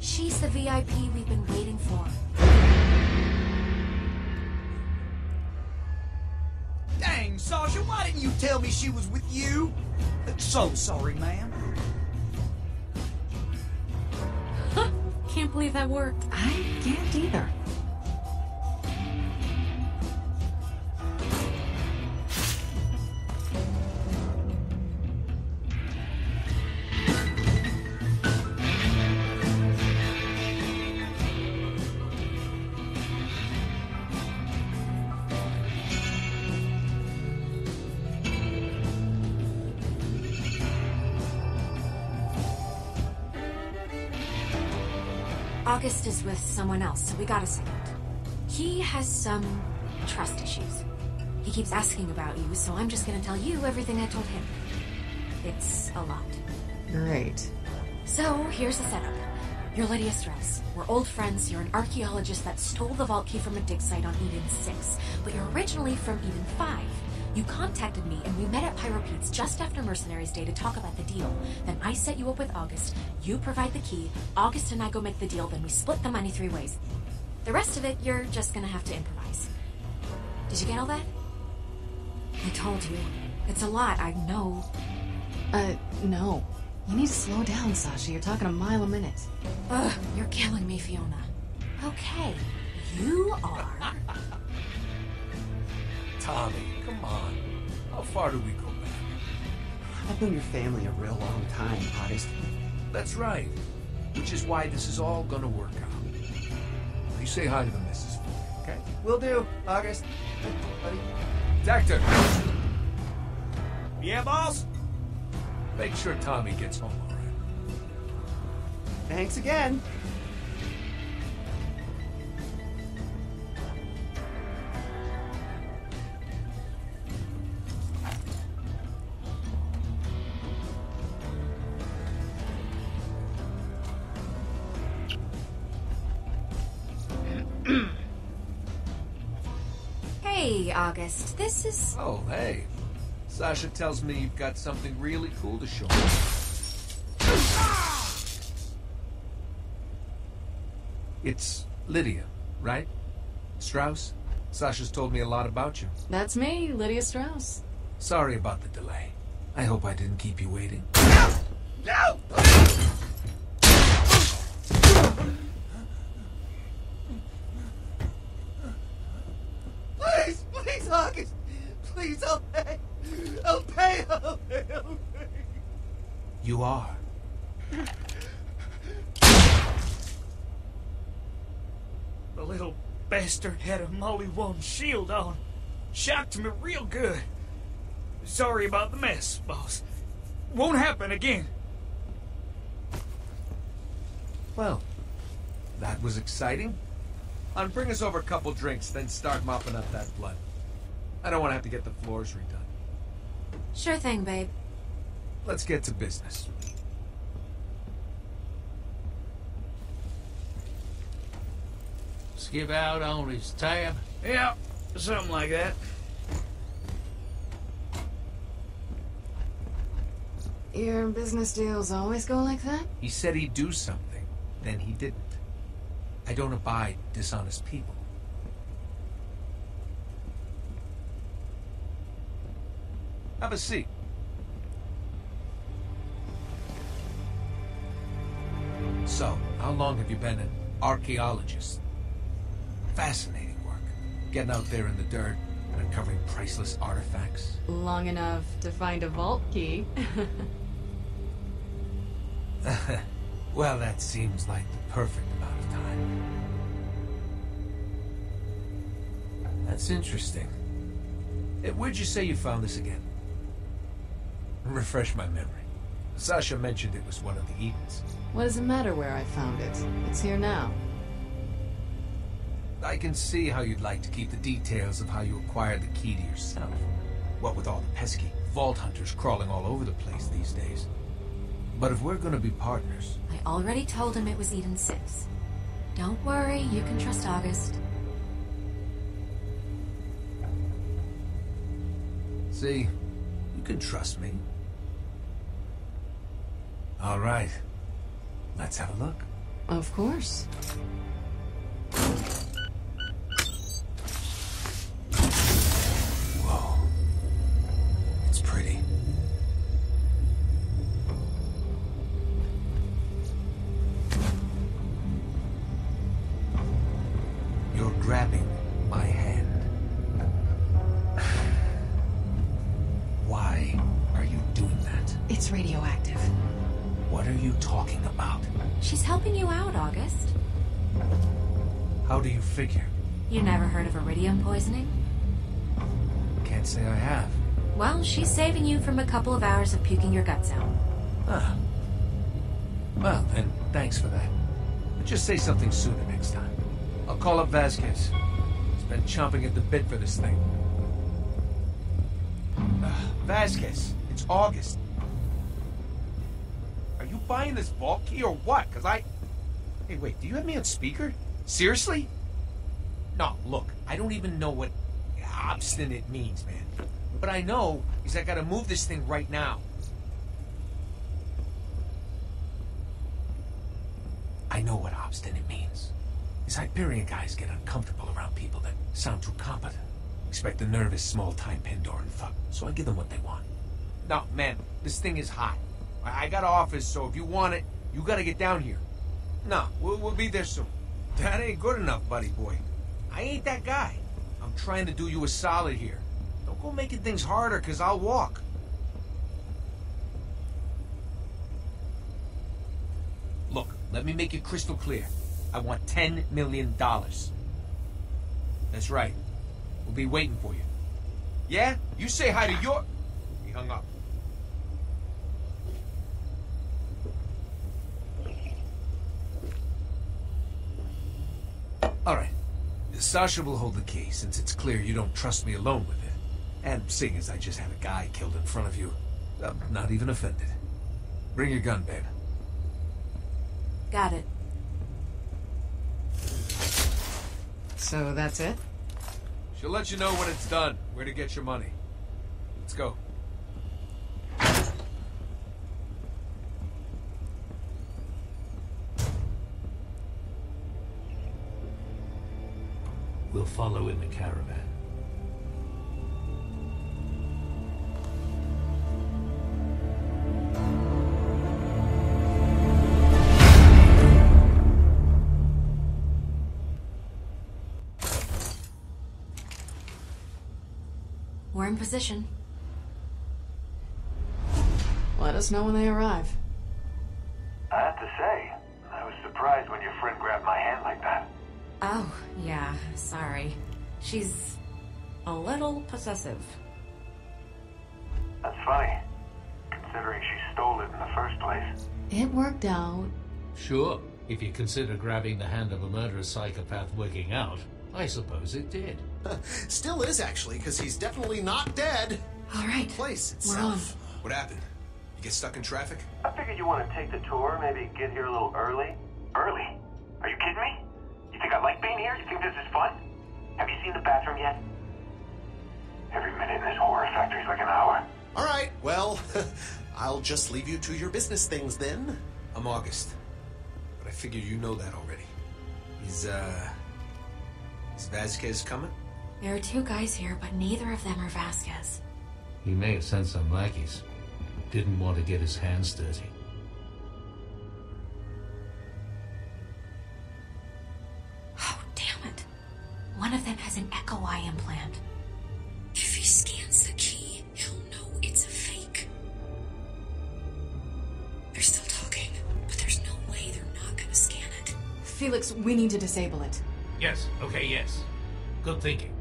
She's the VIP we've been waiting for.
Dang, Sasha, why didn't you tell me she was with you? So sorry, ma'am.
Huh, Can't believe that worked.
I can't either.
Someone else, so we got a second. He has some trust issues. He keeps asking about you, so I'm just gonna tell you everything I told him. It's a lot.
Great.
So, here's the setup. You're Lydia Strauss. We're old friends. You're an archaeologist that stole the vault key from a dig site on Eden 6, but you're originally from Eden 5. You contacted me and we met at Pyro Pete's just after Mercenaries Day to talk about the deal. Then I set you up with August. You provide the key. August and I go make the deal. Then we split the money three ways. The rest of it, you're just gonna have to improvise. Did you get all that? I told you. It's a lot, I know.
Uh, no. You need to slow down, Sasha. You're talking a mile a minute.
Ugh, you're killing me, Fiona. Okay, you are.
Tommy, come on. How far do we go back?
I've known your family a real long time, August.
That's right. Which is why this is all gonna work out. You say hi to the missus for me, okay?
Will do, August. Buddy.
Doctor!
Yeah, boss?
Make sure Tommy gets home all right.
Thanks again.
This is.
Oh, hey. Sasha tells me you've got something really cool to show me. It's Lydia, right? Strauss? Sasha's told me a lot about you.
That's me, Lydia Strauss.
Sorry about the delay. I hope I didn't keep you waiting. No!
No!
Please, please, August. Please, I'll pay. I'll pay. I'll pay. I'll pay.
You are.
The little bastard had a Molly One shield on. Shocked me real good. Sorry about the mess, boss. Won't happen again.
Well, that was exciting. I'll bring us over a couple drinks, then start mopping up that blood. I don't want to have to get the floors redone.
Sure thing, babe.
Let's get to business.
Skip out on his tab.
Yeah, something like that.
Your business deals always go like that?
He said he'd do something, then he didn't. I don't abide dishonest people. Have a seat. So, how long have you been an archaeologist? Fascinating work. Getting out there in the dirt, and uncovering priceless artifacts?
Long enough to find a vault key.
well, that seems like the perfect amount of time. That's interesting. Eh, Where'd you say you found this again? Refresh my memory. Sasha mentioned it was one of the Edens.
what does it matter where I found it? It's here now.
I can see how you'd like to keep the details of how you acquired the key to yourself. What with all the pesky vault hunters crawling all over the place these days. But if we're gonna be partners,
I already told him it was Eden 6. Don't worry, you can trust August.
see, you can trust me. All right. Let's have a look.
Of course.
Whoa. It's pretty. You're grabbing my hand. Why are you doing that?
It's radioactive.
What are you talking about?
She's helping you out, August.
How do you figure?
You never heard of Eridium poisoning?
Can't say I have.
Well, she's saving you from a couple of hours of puking your guts out.
Ah. Well, then, thanks for that. But just say something sooner next time. I'll call up Vasquez. He's been chomping at the bit for this thing. Ah, Vasquez, it's August. Buying this vault key or what? Because I... Hey, wait, do you have me on speaker? Seriously? No, look, I don't even know what obstinate means, man. What I know is I gotta move this thing right now. I know what obstinate means. These Hyperion guys get uncomfortable around people that sound too competent. Expect a nervous, small-time Pandoran fuck, so I give them what they want. No, man, this thing is hot. I I got office, so if you want it, you gotta get down here. No, we'll, we'll be there soon. That ain't good enough, buddy boy. I ain't that guy. I'm trying to do you a solid here. Don't go making things harder, because I'll walk. Look, let me make it crystal clear. I want $10 million. That's right. We'll be waiting for you. Yeah? You say hi to your... He hung up. All right. Sasha will hold the key, since it's clear you don't trust me alone with it. And seeing as I just had a guy killed in front of you, I'm not even offended. Bring your gun, babe.
Got it.
So that's it?
She'll let you know when it's done, where to get your money. Let's go.
We'll follow in the caravan.
We're in position.
Let us know when they arrive.
I have to say, I was surprised when your friend grabbed my hand like that.
Oh, yeah, sorry. She's a little possessive.
That's funny, considering she stole it in the first place.
It worked out.
Sure, if you consider grabbing the hand of a murderous psychopath working out, I suppose it did.
Still is, actually, because he's definitely not dead.
All right.
The place
We're
itself. What happened? You get stuck in traffic?
I figured you want to take the tour, maybe get here a little early. Early? Are you kidding me? You think I like being here? You think this is fun? Have you seen the bathroom yet? Every minute in this horror factory's like an hour.
All right, well, I'll just leave you to your business things then.
I'm August. But I figure you know that already. Is, uh... Is Vasquez coming?
There are two guys here, but neither of them are Vasquez.
He may have sent some lackeys. Didn't want to get his hands dirty.
One of them has an echo eye implant. If he scans the key, he'll know it's a fake. They're still talking, but there's no way they're not gonna scan it.
Felix, we need to disable it.
Yes, okay, yes. Good thinking.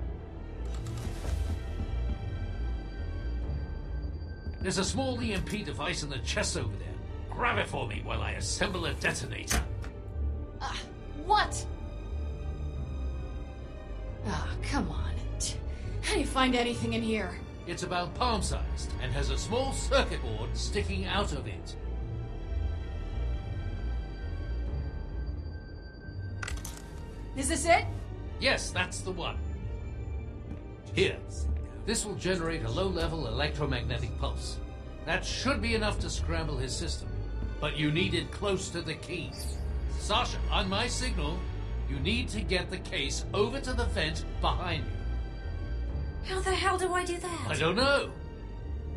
There's a small EMP device in the chest over there. Grab it for me while I assemble a detonator.
Uh, what? Come on. How do you find anything in here?
It's about palm sized and has a small circuit board sticking out of it.
Is this it?
Yes, that's the one. Here. This will generate a low level electromagnetic pulse. That should be enough to scramble his system. But you need it close to the key. Sasha, on my signal, you need to get the case over to the vent behind you.
How the hell do I do that?
I don't know.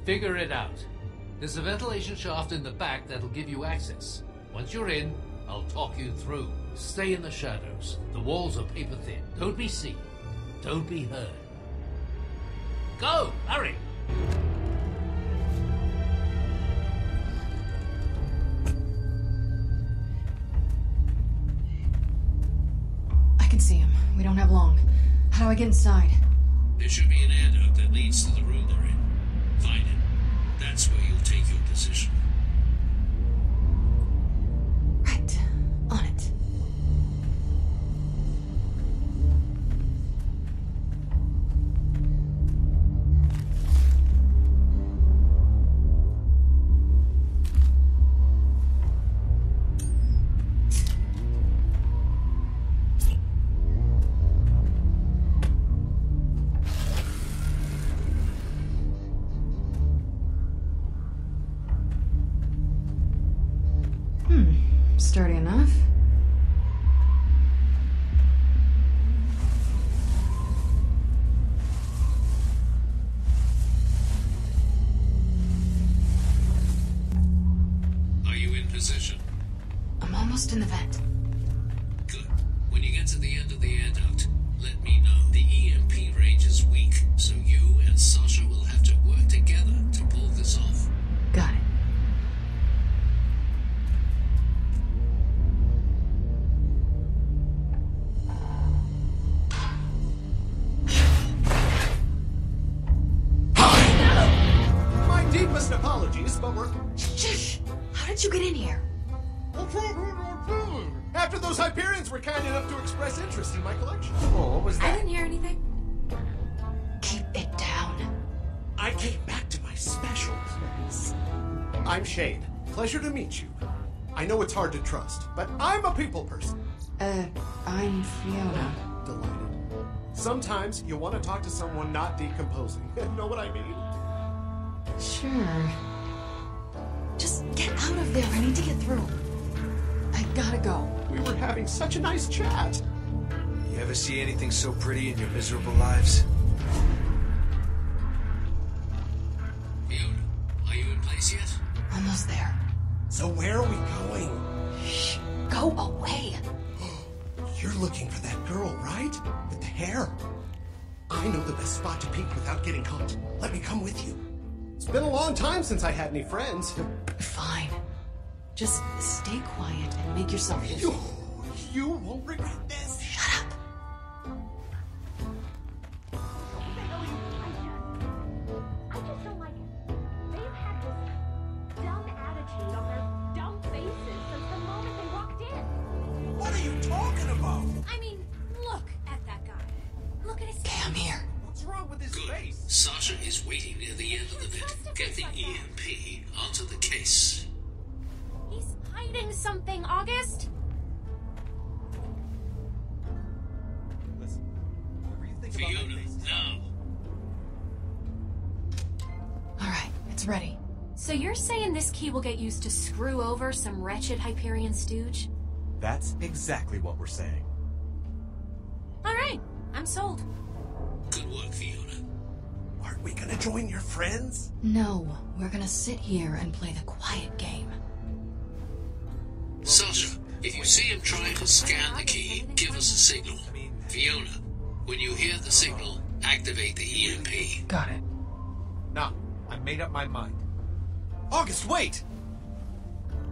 Figure it out. There's a ventilation shaft in the back that'll give you access. Once you're in, I'll talk you through. Stay in the shadows. The walls are paper thin. Don't be seen. Don't be heard. Go! Hurry!
Can see him. We don't have long. How do I get inside?
There should be an antidote that leads to the room they're in. Find it. That's where you'll take your position.
Sometimes you want to talk to someone not decomposing. know what I mean?
Sure. Just get out of there. I need to get through. I gotta go.
We were having such a nice chat.
You ever see anything so pretty in your miserable lives?
Fiona, are you in place yet?
Almost there.
So where are we going?
Shh. Go away.
You're looking for that girl, right? With the hair. I know the best spot to peek without getting caught. Let me come with you. It's been a long time since I had any friends.
Fine. Just stay quiet and make yourself
You,
useful.
you won't regret this.
Sasha is waiting near the end of the vent. Get the EMP onto the case.
He's hiding something, August.
Listen, whatever you think
Fiona,
my
now.
All right, it's ready.
So you're saying this key will get used to screw over some wretched Hyperion stooge?
That's exactly what we're saying.
All right, I'm sold.
We gonna join your friends?
No, we're gonna sit here and play the quiet game.
Sasha, if you see him trying to scan the key, give us a signal. Fiona, when you hear the signal, activate the EMP.
Got it.
Nah, I made up my mind. August, wait!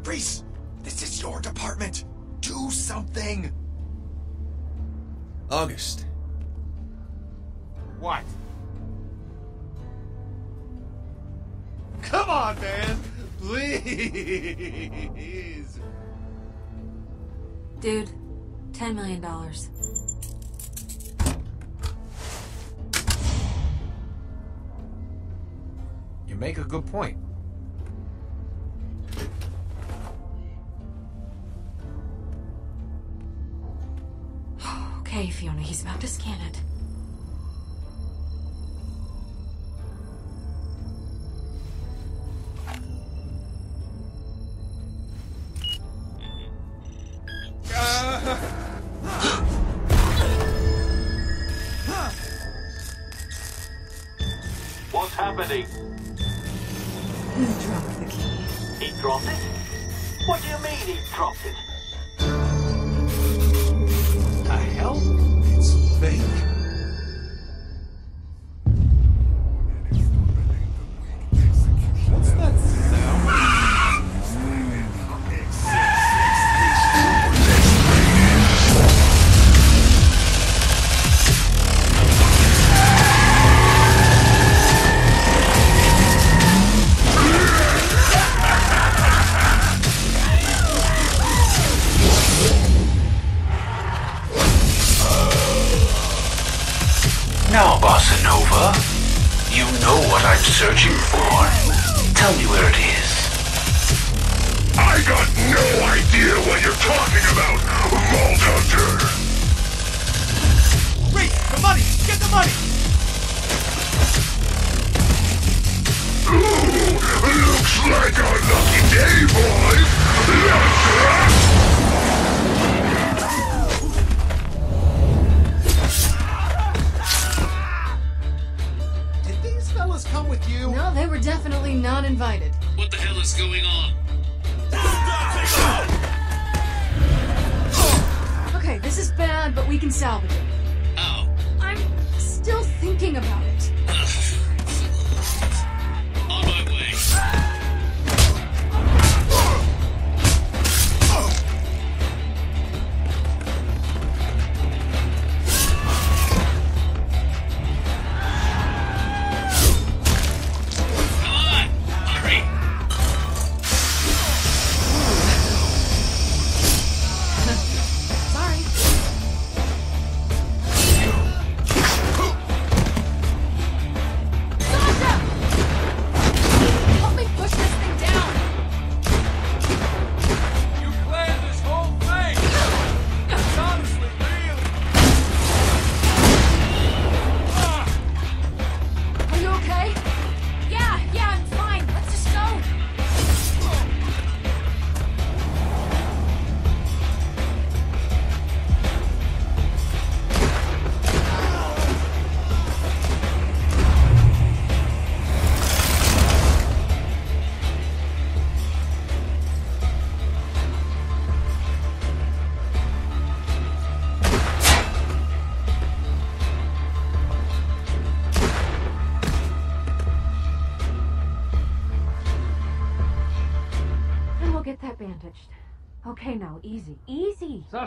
Rhys, this is your department. Do something. August.
What? Come on, man! Please!
Dude, $10 million.
You make a good point.
Okay, Fiona, he's about to scan it.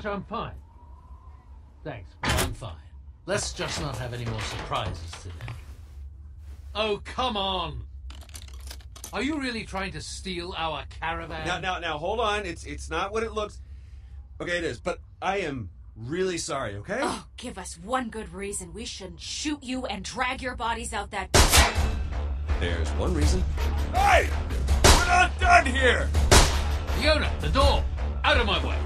Easy.
I'm fine. Thanks. I'm fine. Let's just not have any more surprises today. Oh, come on! Are you really trying to steal our caravan?
Now, now, now, hold on. It's it's not what it looks. Okay, it is. But I am really sorry. Okay.
Oh, give us one good reason we shouldn't shoot you and drag your bodies out that.
There's one reason.
Hey! We're not done here!
Fiona, the door! Out of my way!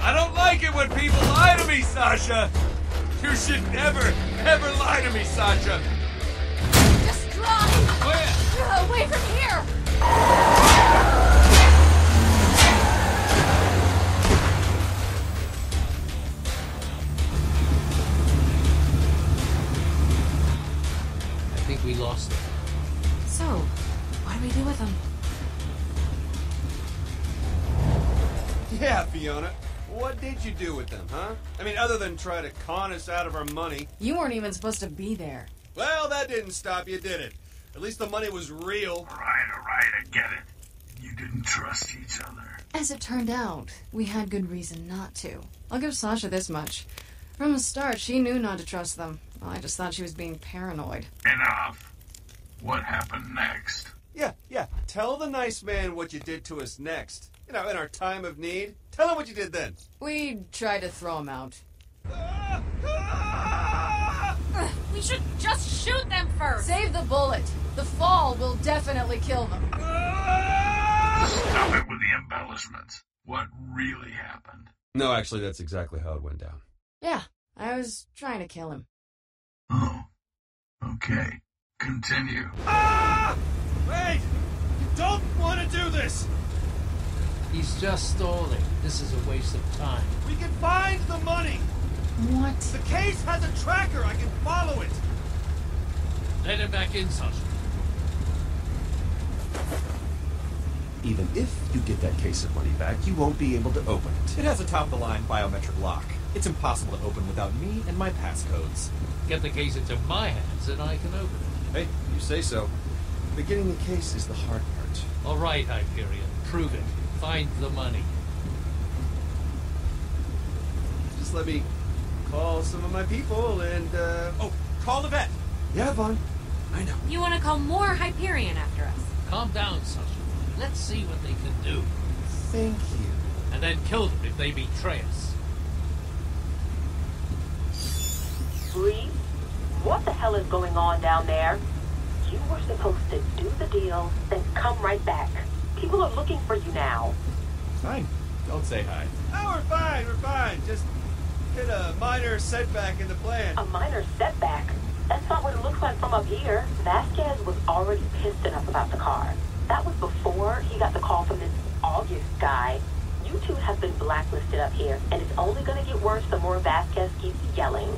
I don't like it when people lie to me, Sasha! You should never, ever lie to me, Sasha!
Just drive!
Where?
Away from here!
I think we lost them.
So, what do we do with them?
Yeah, Fiona. What did you do with them, huh? I mean, other than try to con us out of our money.
You weren't even supposed to be there.
Well, that didn't stop you, did it? At least the money was real.
Right, all right, I get it. You didn't trust each other.
As it turned out, we had good reason not to. I'll give Sasha this much. From the start, she knew not to trust them. Well, I just thought she was being paranoid.
Enough. What happened next?
Yeah, yeah. Tell the nice man what you did to us next. You know, in our time of need. Tell him what you did then.
We tried to throw him out.
We should just shoot them first.
Save the bullet. The fall will definitely kill them.
Stop it with the embellishments. What really happened?
No, actually, that's exactly how it went down.
Yeah, I was trying to kill him.
Oh. Okay. Continue.
Ah! Wait! You don't want to do this!
He's just stalling. This is a waste of time.
We can find the money!
What?
The case has a tracker. I can follow it.
Let him back in, Sasha.
Even if you get that case of money back, you won't be able to open it.
It has a top-of-the-line biometric lock. It's impossible to open without me and my passcodes.
Get the case into my hands and I can open it.
Hey, you say so. But getting the case is the hard part.
All right, Hyperion. Prove it. Find the money.
Just let me call some of my people and, uh...
Oh, call the vet!
Yeah, Vaughn. I know.
You want to call more Hyperion after us?
Calm down, Sasha. Let's see what they can do.
Thank you.
And then kill them if they betray us.
Bree, what the hell is going on down there? You were supposed to do the deal, then come right back. People are looking for you now.
Fine. Don't say hi.
Oh, we're fine, we're fine. Just hit a minor setback in the plan.
A minor setback? That's not what it looks like from up here. Vasquez was already pissed enough about the car. That was before he got the call from this August guy. You two have been blacklisted up here, and it's only gonna get worse the more Vasquez keeps yelling.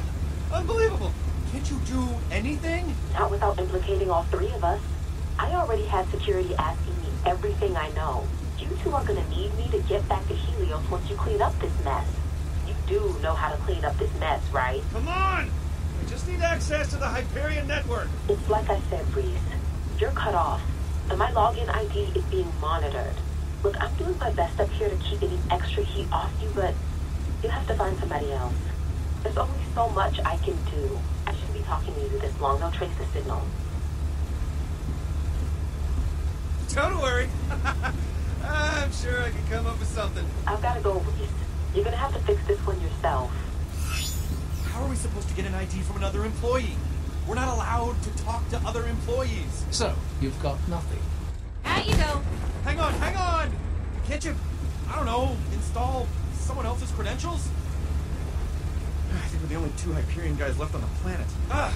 Unbelievable. Can't you do anything?
Not without implicating all three of us. I already had security asking me everything I know. You two are gonna need me to get back to Helios once you clean up this mess. You do know how to clean up this mess, right?
Come on! We just need access to the Hyperion network.
It's like I said, Breeze. You're cut off, and my login ID is being monitored. Look, I'm doing my best up here to keep any extra heat off you, but you have to find somebody else. There's only so much I can do. I shouldn't be talking to you this long. They'll trace the signal.
Don't worry. I'm sure I can come up with something.
I've got to go, Rhys. You're gonna have to fix this one yourself.
How are we supposed to get an ID from another employee? We're not allowed to talk to other employees.
So, you've got nothing.
Out you go.
Hang on, hang on! Can't you, I don't know, install someone else's credentials? I think we're the only two Hyperion guys left on the planet.
Ah,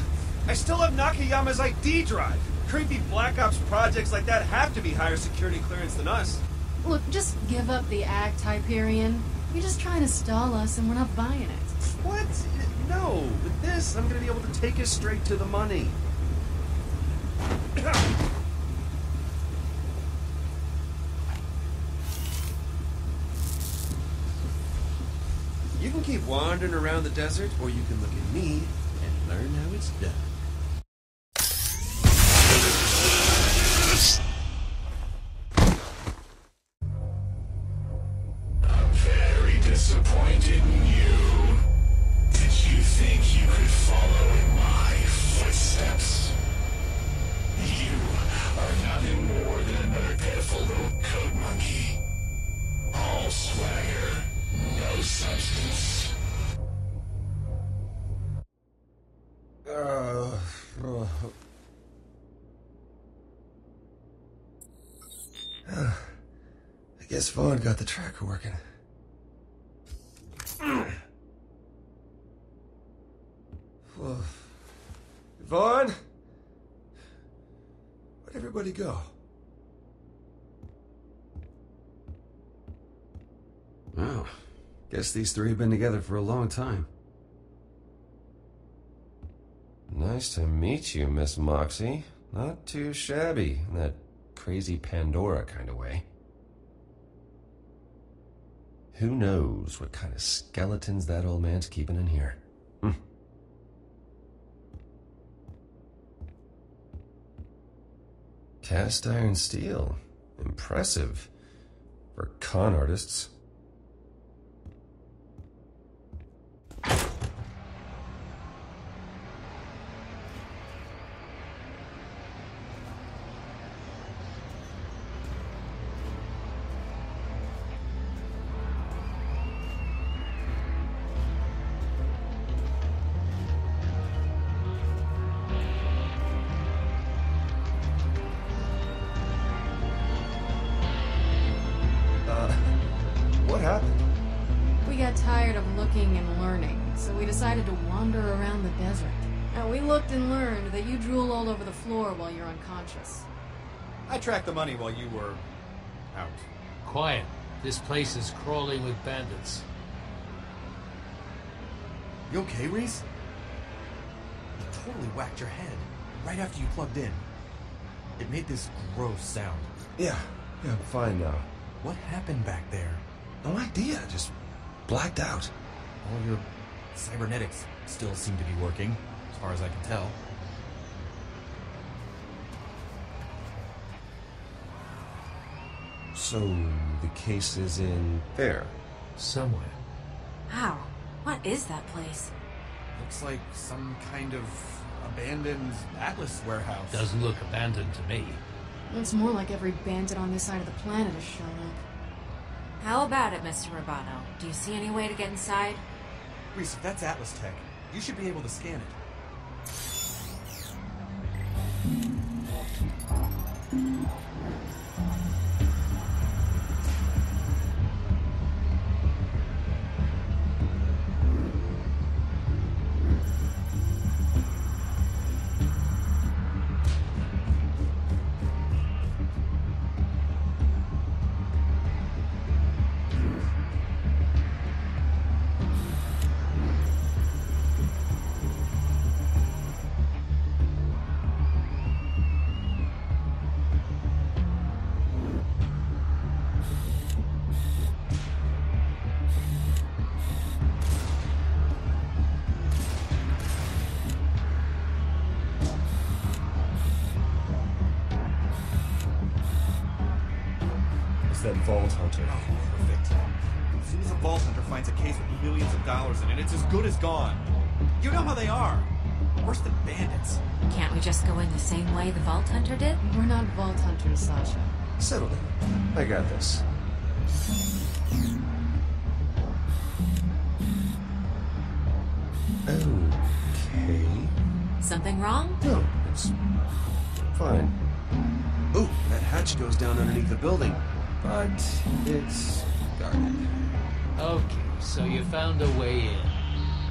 I still have Nakayama's ID drive. Creepy Black Ops projects like that have to be higher security clearance than us.
Look, just give up the act, Hyperion. You're just trying to stall us, and we're not buying it.
What? No. With this, I'm gonna be able to take us straight to the money. You can keep wandering around the desert, or you can look at me and learn how it's done. I guess Vaughn got the tracker working. Well, Vaughn? Where'd everybody go? Oh, guess these three have been together for a long time. Nice to meet you, Miss Moxxi. Not too shabby in that crazy Pandora kind of way. Who knows what kind of skeletons that old man's keeping in here? Hmm. Cast iron steel. Impressive. For con artists.
Place is crawling with bandits.
You okay, Rhys? You totally whacked your head right after you plugged in. It made this gross sound.
Yeah, yeah, I'm fine now.
What happened back there?
No idea, just blacked out.
All your cybernetics still seem to be working, as far as I can tell.
So, the case is in there.
Somewhere.
How? What is that place?
Looks like some kind of abandoned Atlas warehouse.
Doesn't look abandoned to me.
It's more like every bandit on this side of the planet has shown up.
How about it, Mr. Urbano? Do you see any way to get inside?
Rhys, if that's Atlas Tech, you should be able to scan it. Good as gone. You know how they are. Worse than bandits.
Can't we just go in the same way the Vault Hunter did?
We're not Vault Hunters, Sasha.
Settle down. I got this. Okay.
Something wrong?
No, it's fine. Ooh, that hatch goes down underneath the building, but it's guarded.
Okay, so you found a way in.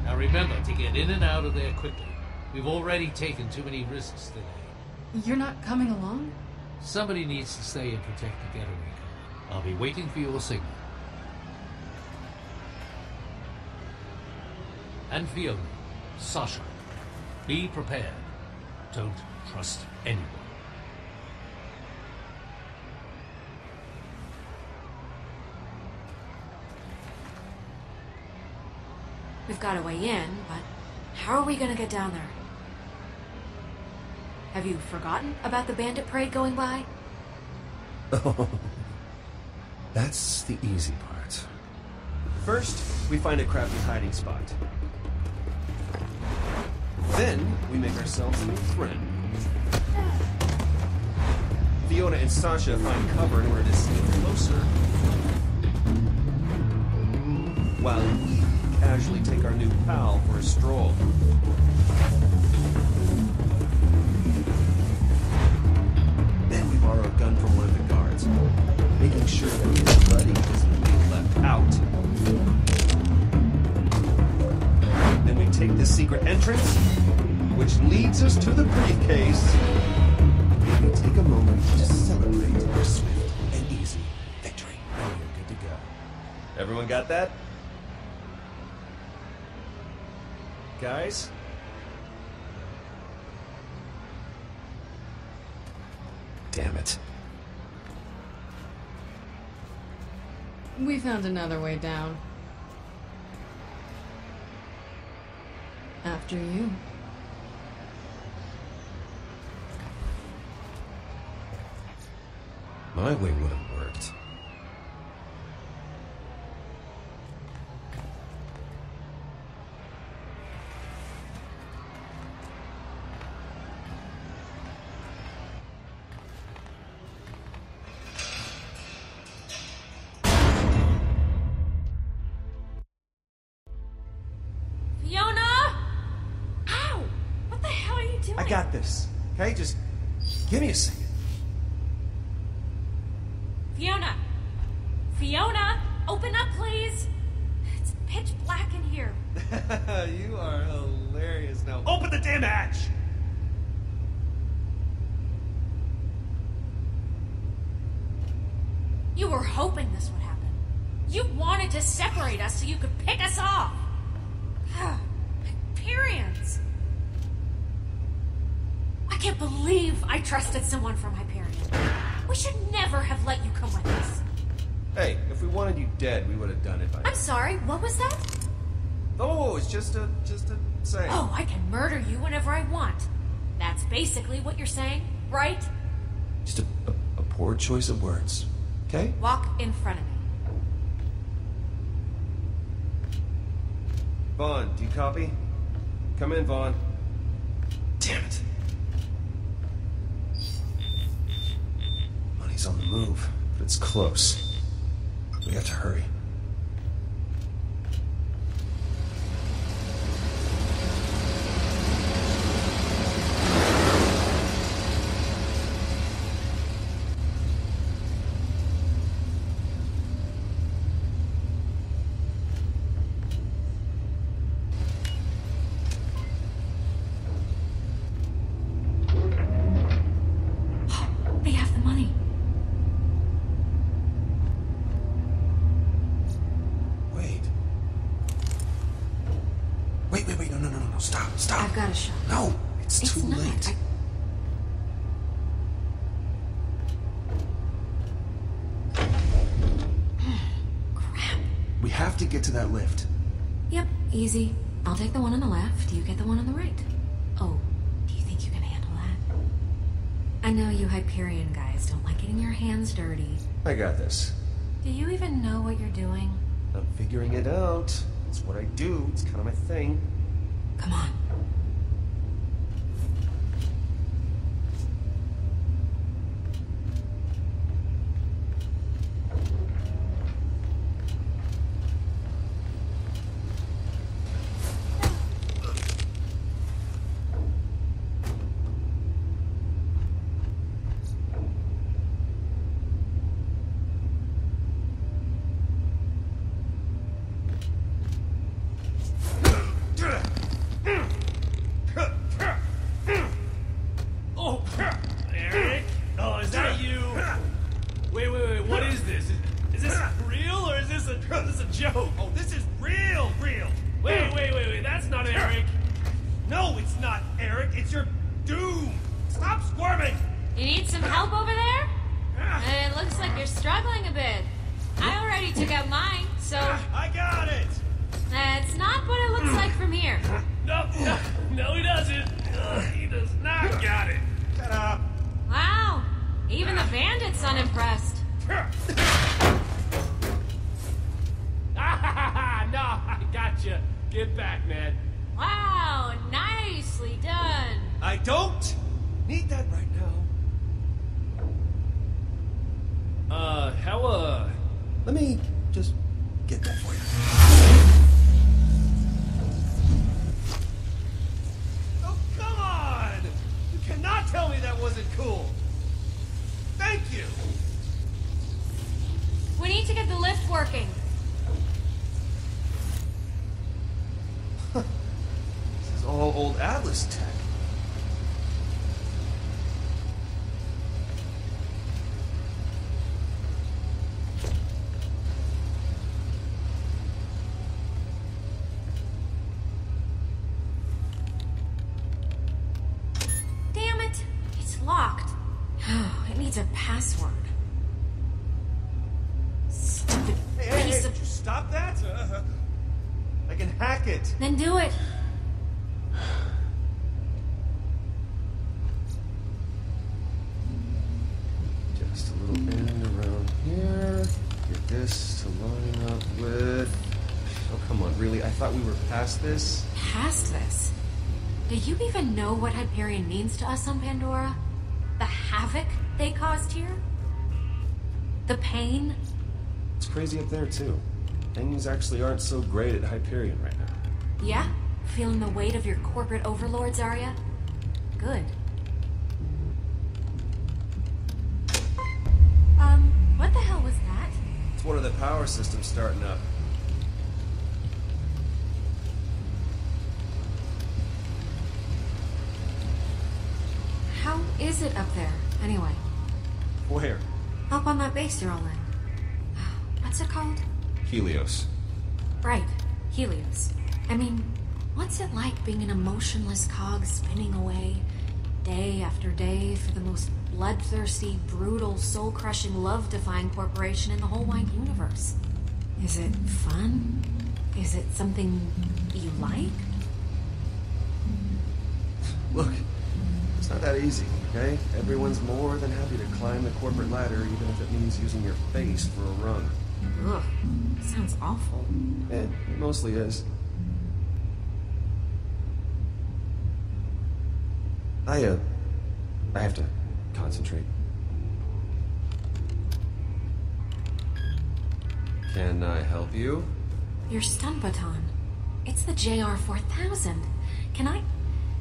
Now remember to get in and out of there quickly. We've already taken too many risks today.
You're not coming along?
Somebody needs to stay and protect the getaway car. I'll be waiting for your signal. And Fiona, Sasha, be prepared. Don't trust anyone.
We've got a way in, but how are we gonna get down there? Have you forgotten about the bandit parade going by?
Oh, that's the easy part. First, we find a crafty hiding spot. Then, we make ourselves a new friend. Fiona and Sasha find cover in order to sneak closer. While we casually take our new pal for a stroll. Then we borrow a gun from one of the guards, making sure that his buddy isn't being left out. Then we take this secret entrance, which leads us to the briefcase. And we take a moment to celebrate our swift and easy victory. Oh, and we're good to go. Everyone got that? Guys? Damn it.
We found another way down. After you.
My way would have worked. I got this. Okay, just give me a second.
Fiona! Fiona! Open up, please! It's pitch black in here.
you are hilarious now.
Open the damn hatch!
You were hoping this would happen. You wanted to separate us so you could pick us off. Hyperions. I can't believe I trusted someone from Hyperion. We should never have let you come with us.
Hey, if we wanted you dead, we would have done it by now.
I'm sorry, what was that?
Oh, it's just a just a saying.
Oh, I can murder you whenever I want. That's basically what you're saying, right?
Just a, a, a poor choice of words. Okay?
Walk in front of me.
Vaughn, do you copy? Come in, Vaughn. Damn it. Money's on the move, but it's close. We have to hurry.
They have the money.
Wait. Wait, wait, wait. No, no, no, no, no. Stop, stop.
I've got a shot.
No, it's,
It's
too
not.
late.
I-
We have to get to that lift.
Yep, easy. I'll take the one on the left, you get the one on the right. Oh, do you think you can handle that? I know you Hyperion guys don't like getting your hands dirty.
I got this.
Do you even know what you're doing?
I'm figuring it out. It's what I do. It's kind of my thing.
This is
all old Atlas tech. This? Past this.
Do you even know what Hyperion means to us on Pandora? The havoc they caused here? The pain?
It's crazy up there, too. Things actually aren't so great at Hyperion right now.
Yeah? Feeling the weight of your corporate overlords, Arya? Good. Um, what the hell was that?
It's one of the power systems starting up.
Is it up there, anyway?
Where?
Up on that base you're all in. What's it called?
Helios.
Right, Helios. I mean, what's it like being an emotionless cog spinning away, day after day, for the most bloodthirsty, brutal, soul crushing, love defying corporation in the whole wide universe? Is it fun? Is it something you like?
Look, it's not that easy, okay? Everyone's more than happy to climb the corporate ladder, even if it means using your face for a run.
Ugh, sounds awful.
It mostly is. I, uh, I have to concentrate. Can I help you?
Your stun baton. It's the JR-4000. Can I.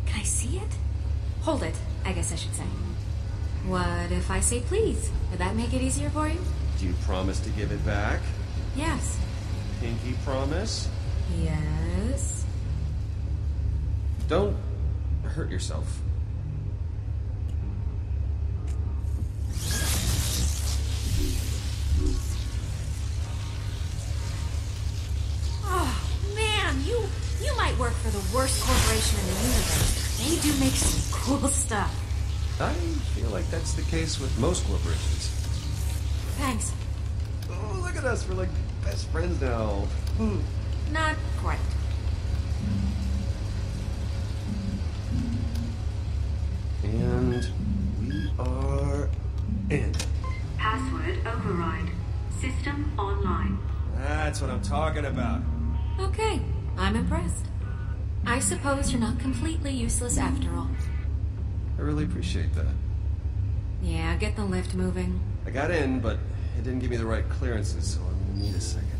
Can I see it? Hold it, I guess I should say. What if I say please? Would that make it easier for you?
Do you promise to give it back?
Yes.
Pinky promise?
Yes.
Don't hurt yourself.
Oh, man, you you might work for the worst corporation in the universe. They do make some cool stuff.
I feel like that's the case with most corporations.
Thanks.
Oh, look at us. We're like best friends now. Hmm.
Not quite.
And we are in.
Password override. System online.
That's what I'm talking about.
Okay, I'm impressed. I suppose you're not completely useless after all.
I really appreciate that.
Yeah, get the lift moving.
I got in, but it didn't give me the right clearances, so I'm gonna need a second.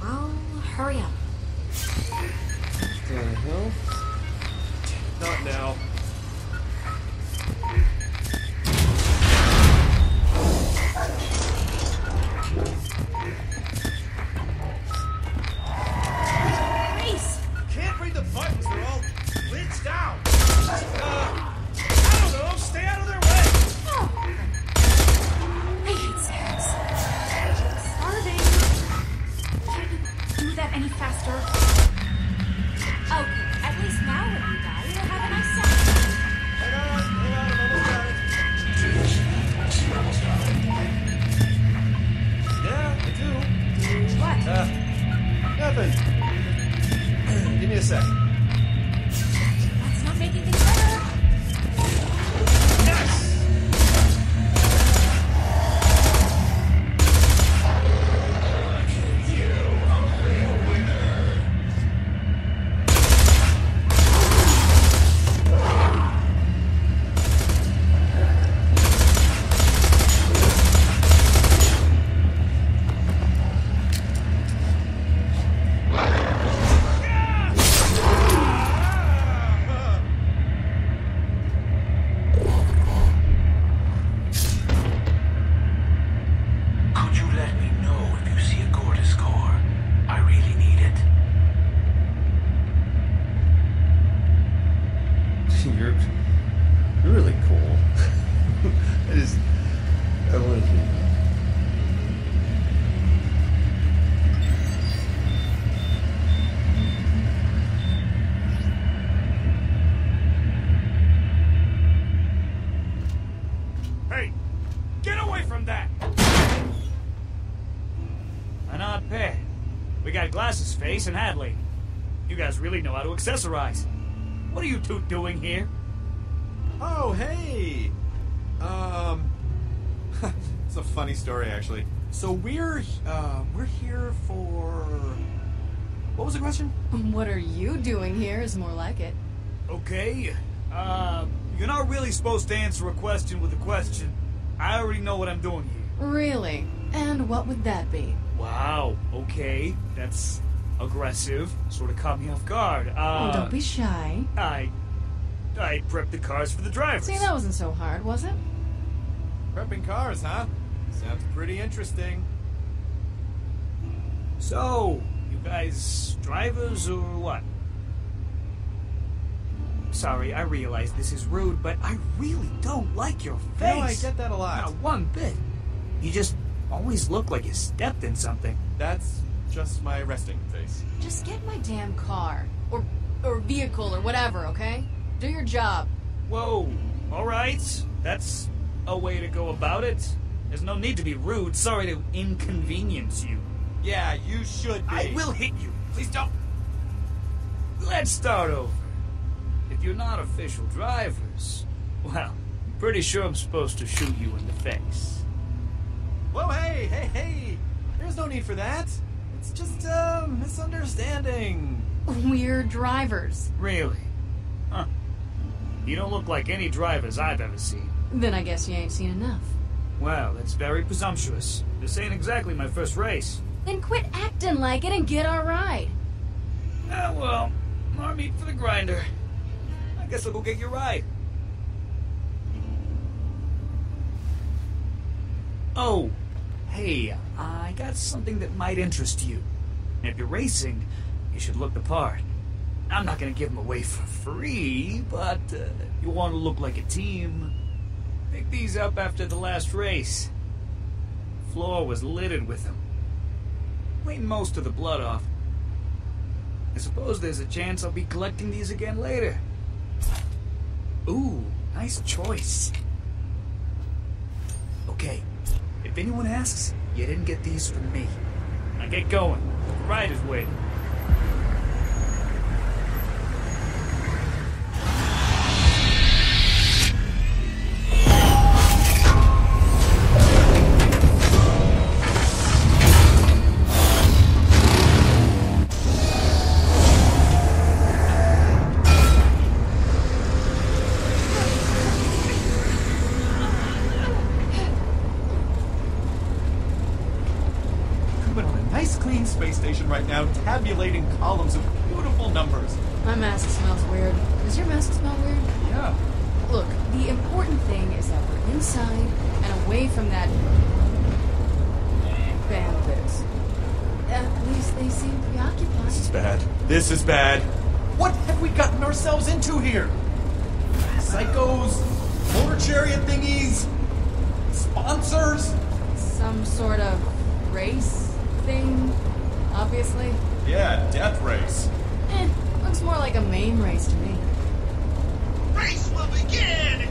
Well, hurry up.
The hell? Not now.
Buttons, they're all lids down. Uh, I don't know, stay out of their way.
I hate sex. Starving. Can't do that any faster? Okay, at least now when you die, you'll have a nice sex.
Yeah, I do.
What?
Uh, nothing. A sec.
Glasses and Hadley. You guys really know how to accessorize. What are you two doing here?
Oh, hey! Um. it's a funny story, actually. So we're, uh, we're here for. What was the question?
What are you doing here is more like it.
Okay. Uh, you're not really supposed to answer a question with a question. I already know what I'm doing here.
Really? And what would that be?
Wow, okay. That's aggressive. Sort of caught me off guard. Uh,
oh, don't be shy.
I. I prepped the cars for the drivers.
See, that wasn't so hard, was it?
Prepping cars, huh? Sounds pretty interesting.
So, you guys drivers or what? sorry, I realize this is rude, but I really don't like your face.
No, I get that a lot.
Not one bit. You just always look like you stepped in something.
That's just my resting face.
Just get my damn car. Or or vehicle or whatever, okay? Do your job.
Whoa. All right. That's a way to go about it. There's no need to be rude. Sorry to inconvenience you.
Yeah, you should be.
I will hit you. Please don't. Let's start over. If you're not official drivers, well, I'm pretty sure I'm supposed to shoot you in the face.
Whoa, hey, hey, hey! There's no need for that. It's just a misunderstanding.
We're drivers.
Really? Huh. You don't look like any drivers I've ever seen.
Then I guess you ain't seen enough.
Well, that's very presumptuous. This ain't exactly my first race.
Then quit acting like it and get our ride.
Ah, well, more meat for the grinder. I guess I'll go get your ride. Oh, hey, I got something that might interest you. If you're racing, you should look the part. I'm not gonna give them away for free, but uh, you want to look like a team, pick these up after the last race. The Floor was littered with them. Cleaned most of the blood off. I suppose there's a chance I'll be collecting these again later. Ooh, nice choice. Okay, if anyone asks, you didn't get these from me. Now get going. The ride is waiting.
This is bad. What have we gotten ourselves into here? Psychos, motor chariot thingies, sponsors.
Some sort of race thing, obviously.
Yeah, death race.
Eh, looks more like a main race to me.
Race will begin!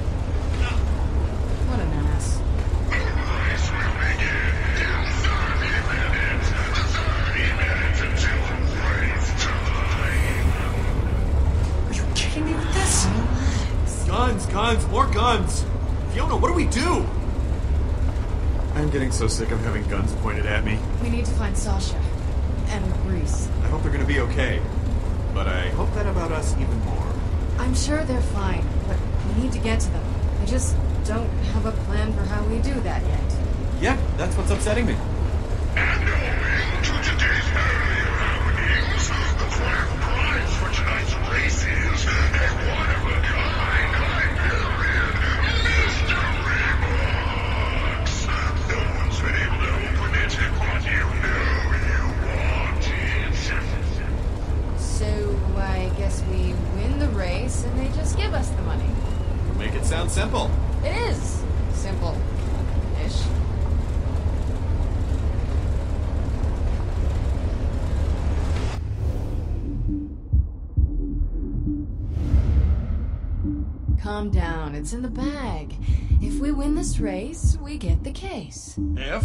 So sick of having guns pointed at me.
We need to find Sasha. And Rhys.
I hope they're gonna be okay. But I hope that about us even more.
I'm sure they're fine, but we need to get to them. I just don't have a plan for how we do that yet.
Yeah, that's what's upsetting me.
This race, we get the case.
If?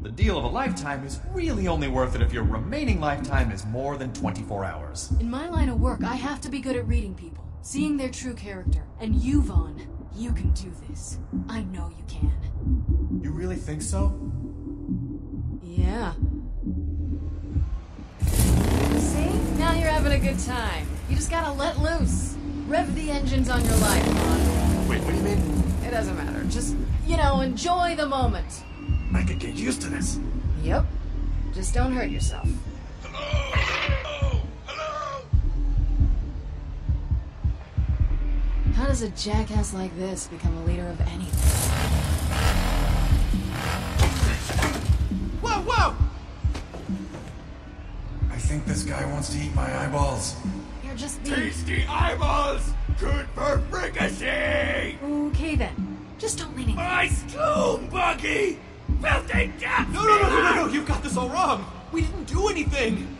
The deal of a lifetime is really only worth it if your remaining lifetime is more than 24 hours.
In my line of work, I have to be good at reading people, seeing their true character. And you, Vaughn, you can do this. I know you can.
You really think so?
Yeah. See? Now you're having a good time. You just gotta let loose. Rev the engines on your life, Vaughn.
Wait, what do you mean?
It doesn't matter. Just, you know, enjoy the moment.
I could get used to this.
Yep. Just don't hurt yourself. Hello? Hello? Hello? How does a jackass like this become a leader of anything?
Whoa, whoa!
I think this guy wants to eat my eyeballs.
You're just being...
Tasty eyeballs!
Good for fricassee!
Okay then. Just don't lean in.
My school buggy! Filthy death!
No, no, no, no, no, no, you've got this all wrong. We didn't do anything.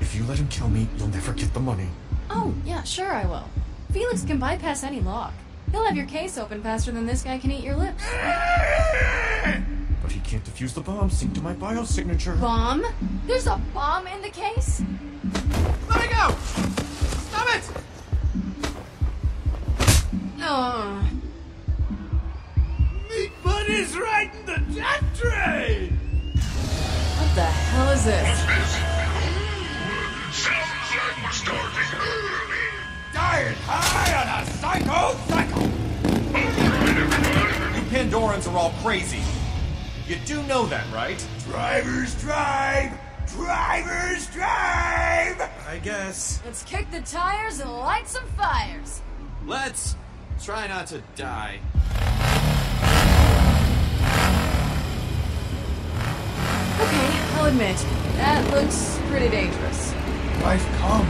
If you let him kill me, you'll never get the money.
Oh, yeah, sure I will. Felix can bypass any lock. He'll have your case open faster than this guy can eat your lips.
But he can't defuse the bomb synced to my biosignature.
Bomb? There's a bomb in the case?
Let me go! Stop it!
Oh.
Me butt is riding the jet train!
What the hell is this?
Sounds like we're starting early.
Dying high on a psycho cycle!
You Pandorans are all crazy. You do know that, right?
Drivers drive! Drivers drive!
I guess.
Let's kick the tires and light some fires.
Let's try not to die.
Okay, I'll admit, that looks pretty dangerous.
I've come.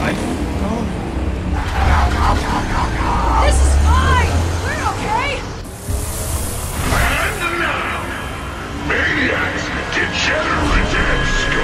I've gone.
This is fine! We're okay!
And now, maniacs, degenerative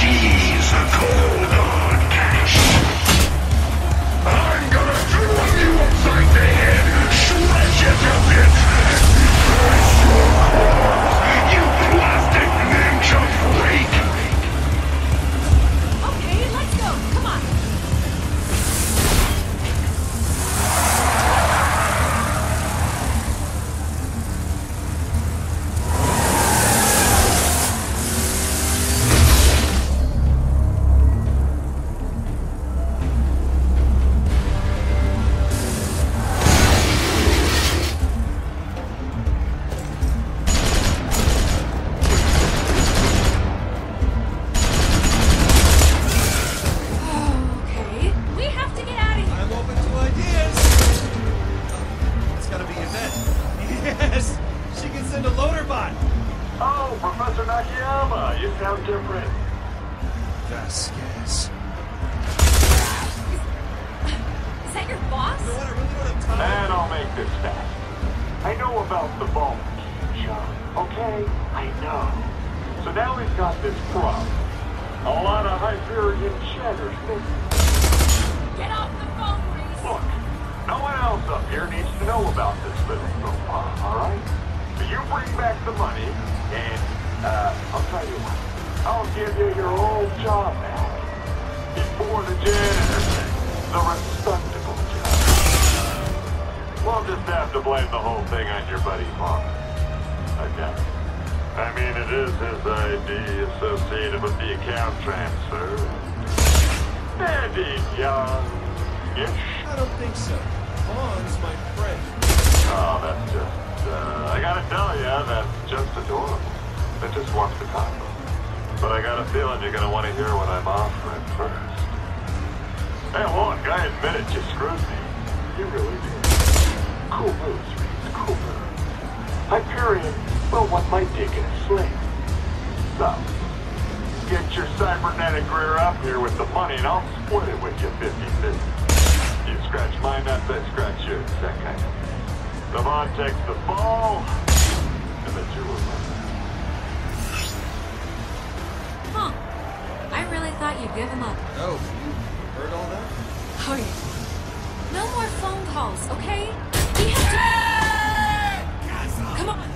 20 G's cold
Devon takes the ball, and the two of us.
Huh. I really thought you'd give him up.
Oh, you heard all that?
Oh, yeah. No more phone calls.
okay? We have to. Come on.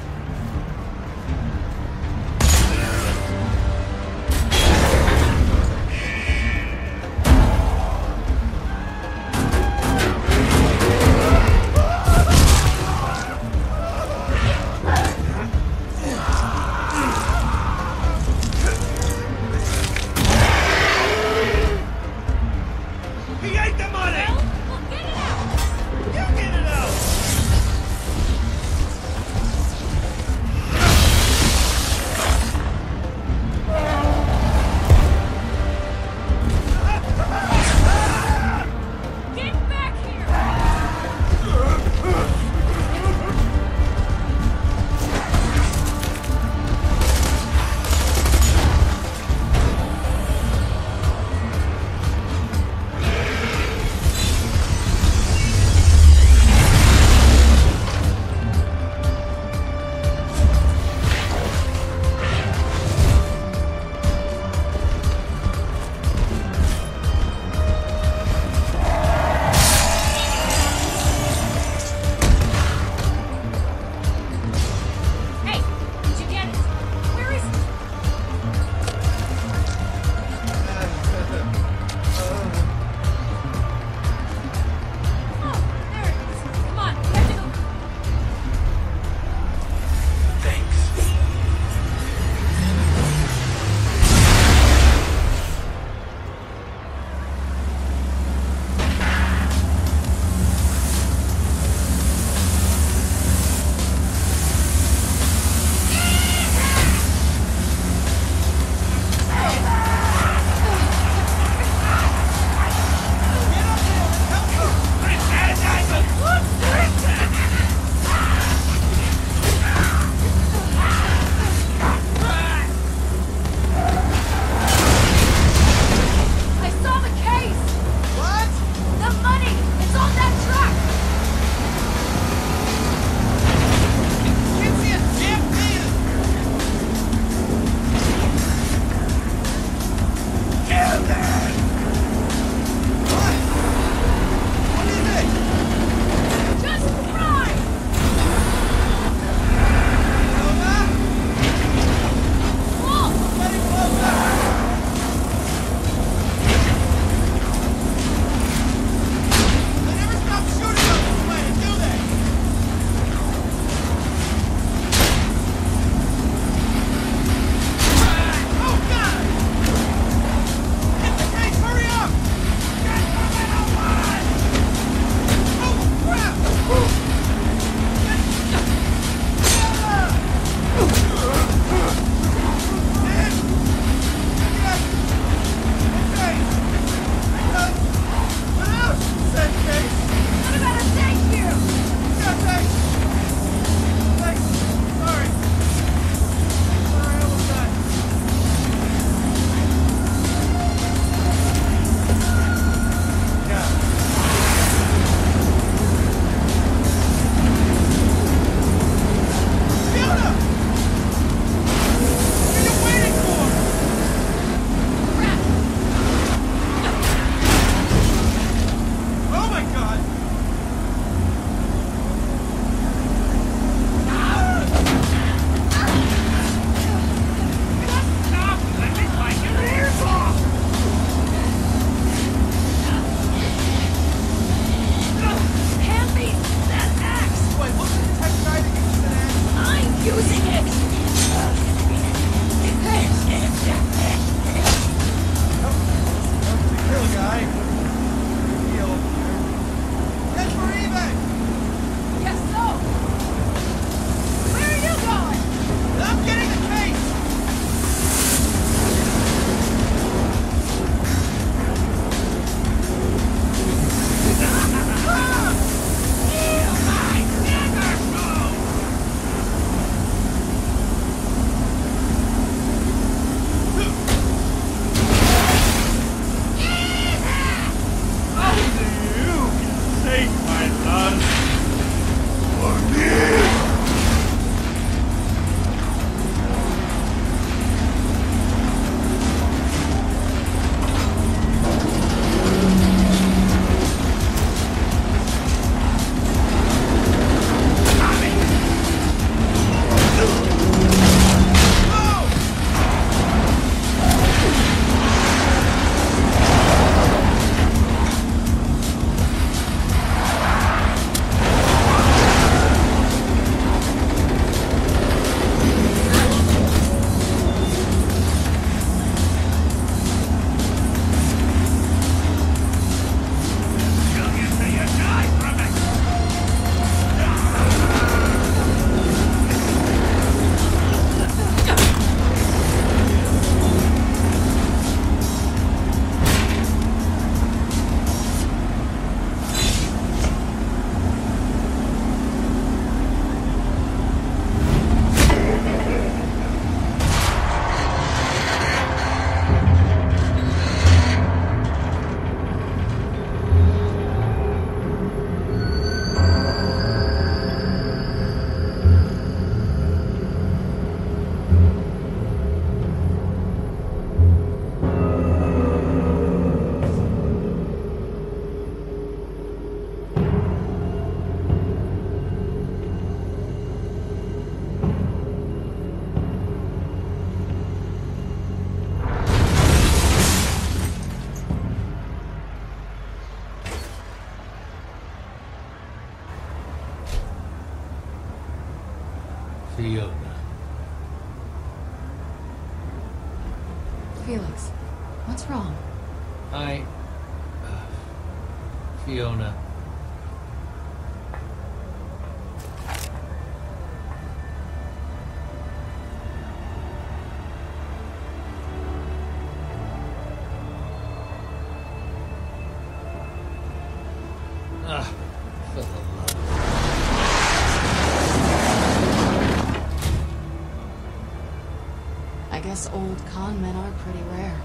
Old con men are pretty rare.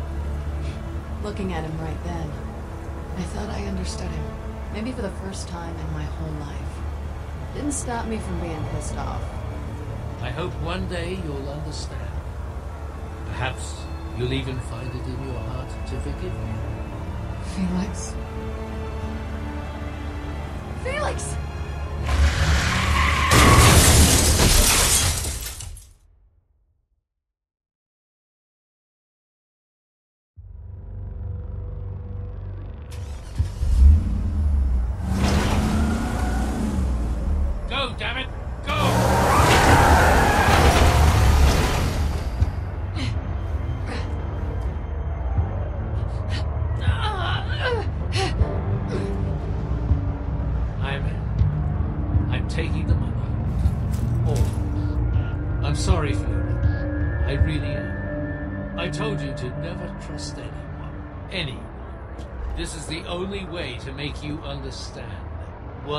Looking at him right then, I thought I understood him. Maybe for the first time in my whole life. Didn't stop me from being pissed off.
I hope one day you'll understand. Perhaps you'll even find it in your heart to forgive me.
Felix.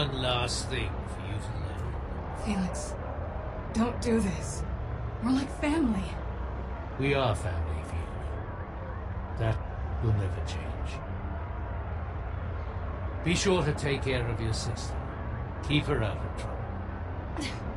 One last thing for you to learn.
Felix, don't do this. We're like family.
We are family, Fiona. That will never change. Be sure to take care of your sister. Keep her out of trouble.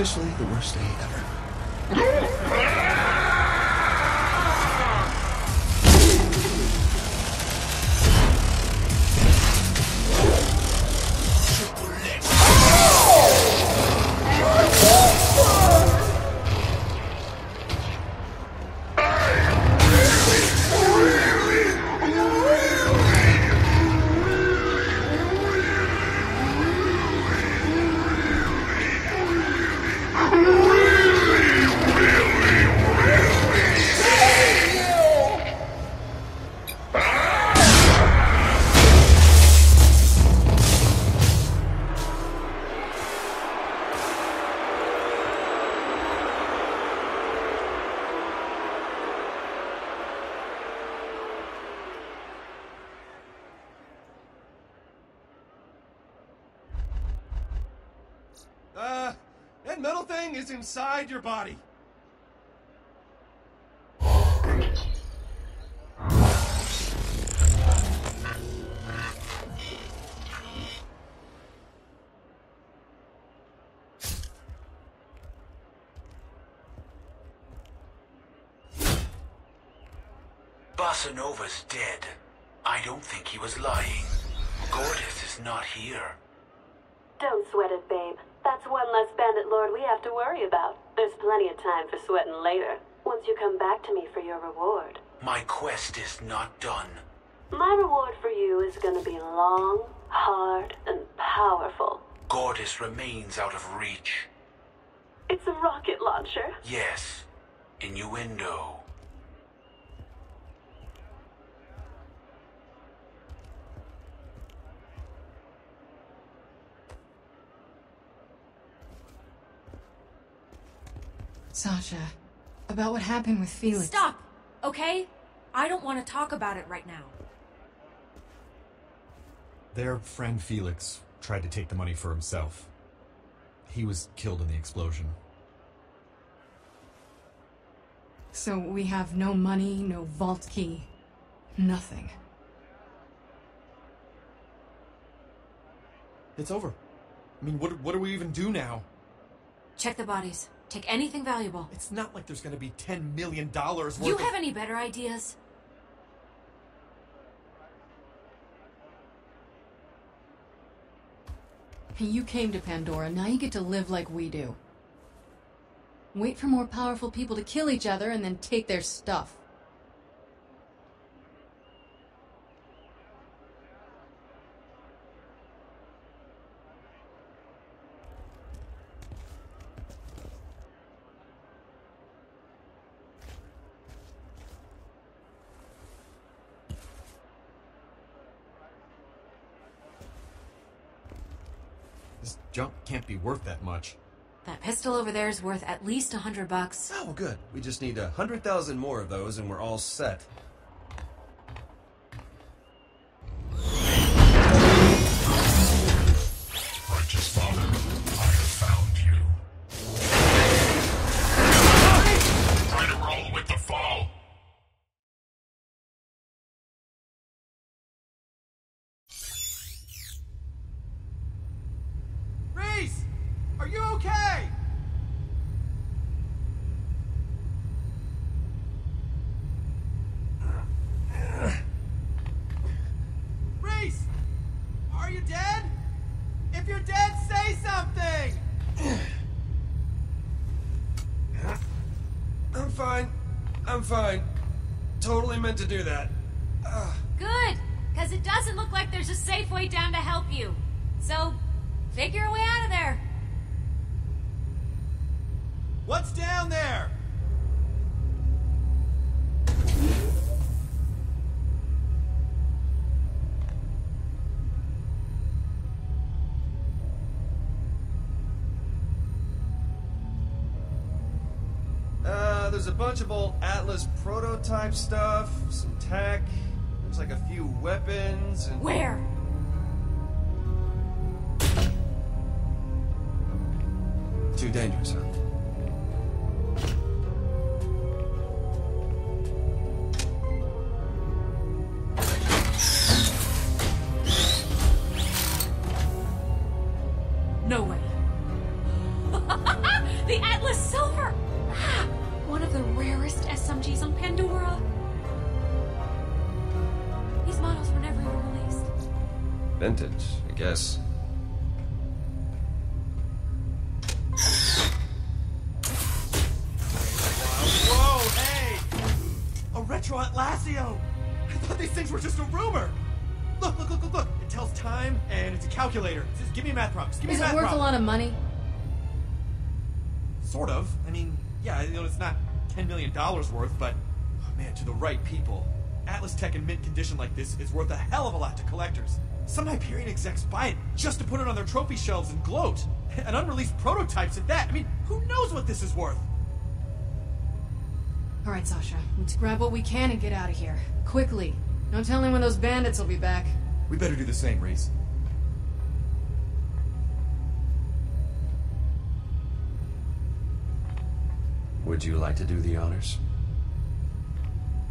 Officially the worst day ever.
Inside your body.
Bossanova's dead. I don't think he was lying. Gortys is not here.
Don't sweat it, babe. That's one less bandit lord we have to worry about. There's plenty of time for sweating later, once you come back to me for your reward.
My quest is not done.
My reward for you is gonna be long, hard, and powerful.
Gortys remains out of reach.
It's a rocket launcher.
Yes, innuendo.
Sasha, about what happened with Felix.
Stop, okay? I don't want to talk about it right now.
Their friend Felix tried to take the money for himself. He was killed in the explosion.
So we have no money, no vault key, nothing.
It's over. I mean, what, what do we even do now?
Check the bodies. Take anything valuable.
It's not like there's gonna be $10 million worth
You
of-
have any better ideas?
You came to Pandora, now you get to live like we do. Wait for more powerful people to kill each other and then take their stuff.
This junk can't be worth that much.
That pistol over there is worth at least a hundred bucks.
Oh, good. We just need a hundred thousand more of those and we're all set.
To
do that.
There's a
bunch of old Atlas prototype stuff, some tech. There's like a few weapons and.
Where?
Too dangerous, huh?
Some Hyperion execs buy it just to put it on their trophy shelves and gloat. And unreleased prototypes at that. I mean, who knows what this is worth?
All right, Sasha, let's grab what we can and get out of here. Quickly. No telling when those bandits will be back.
We better do the same, Rhys.
Would you like to do the honors?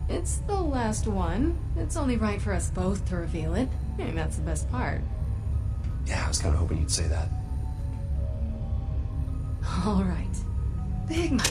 It's the last one. It's only right for us both to reveal it. I mean, that's the best part.
Yeah, I was kind of hoping you'd say that.
All right. Big money.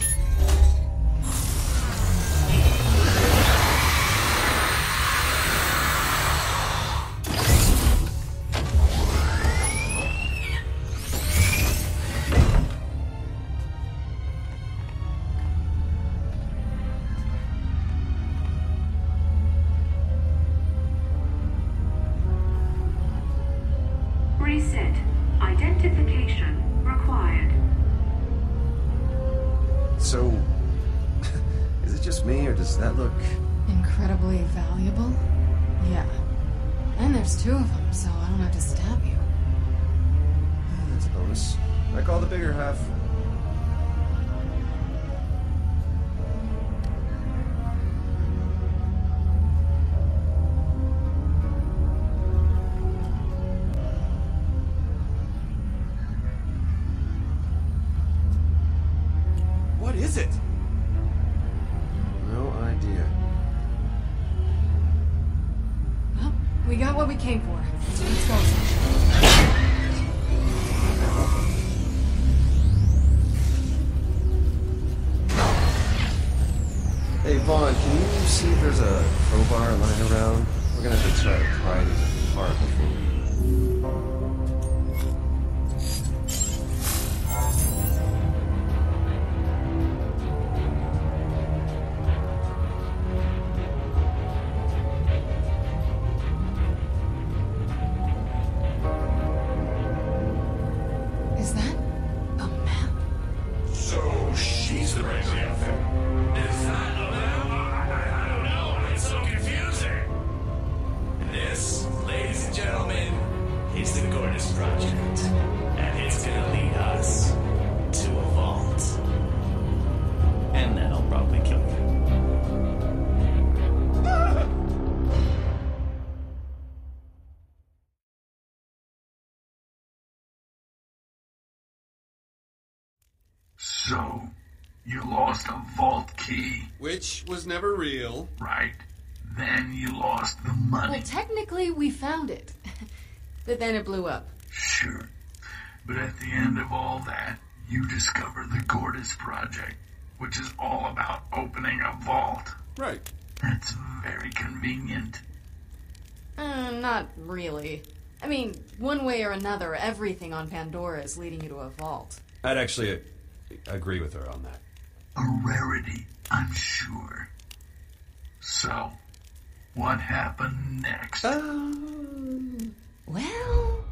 Lost a vault key.
Which was never real.
Right. Then you lost the money.
Well, technically, we found it. but then it blew up.
Sure. But at the end of all that, you discover the Gortys Project, which is all about opening a vault.
Right.
That's very convenient.
Uh, not really. I mean, one way or another, everything on Pandora is leading you to a vault.
I'd actually uh, agree with her on that.
A rarity, I'm sure. So, what happened next?
Um, well,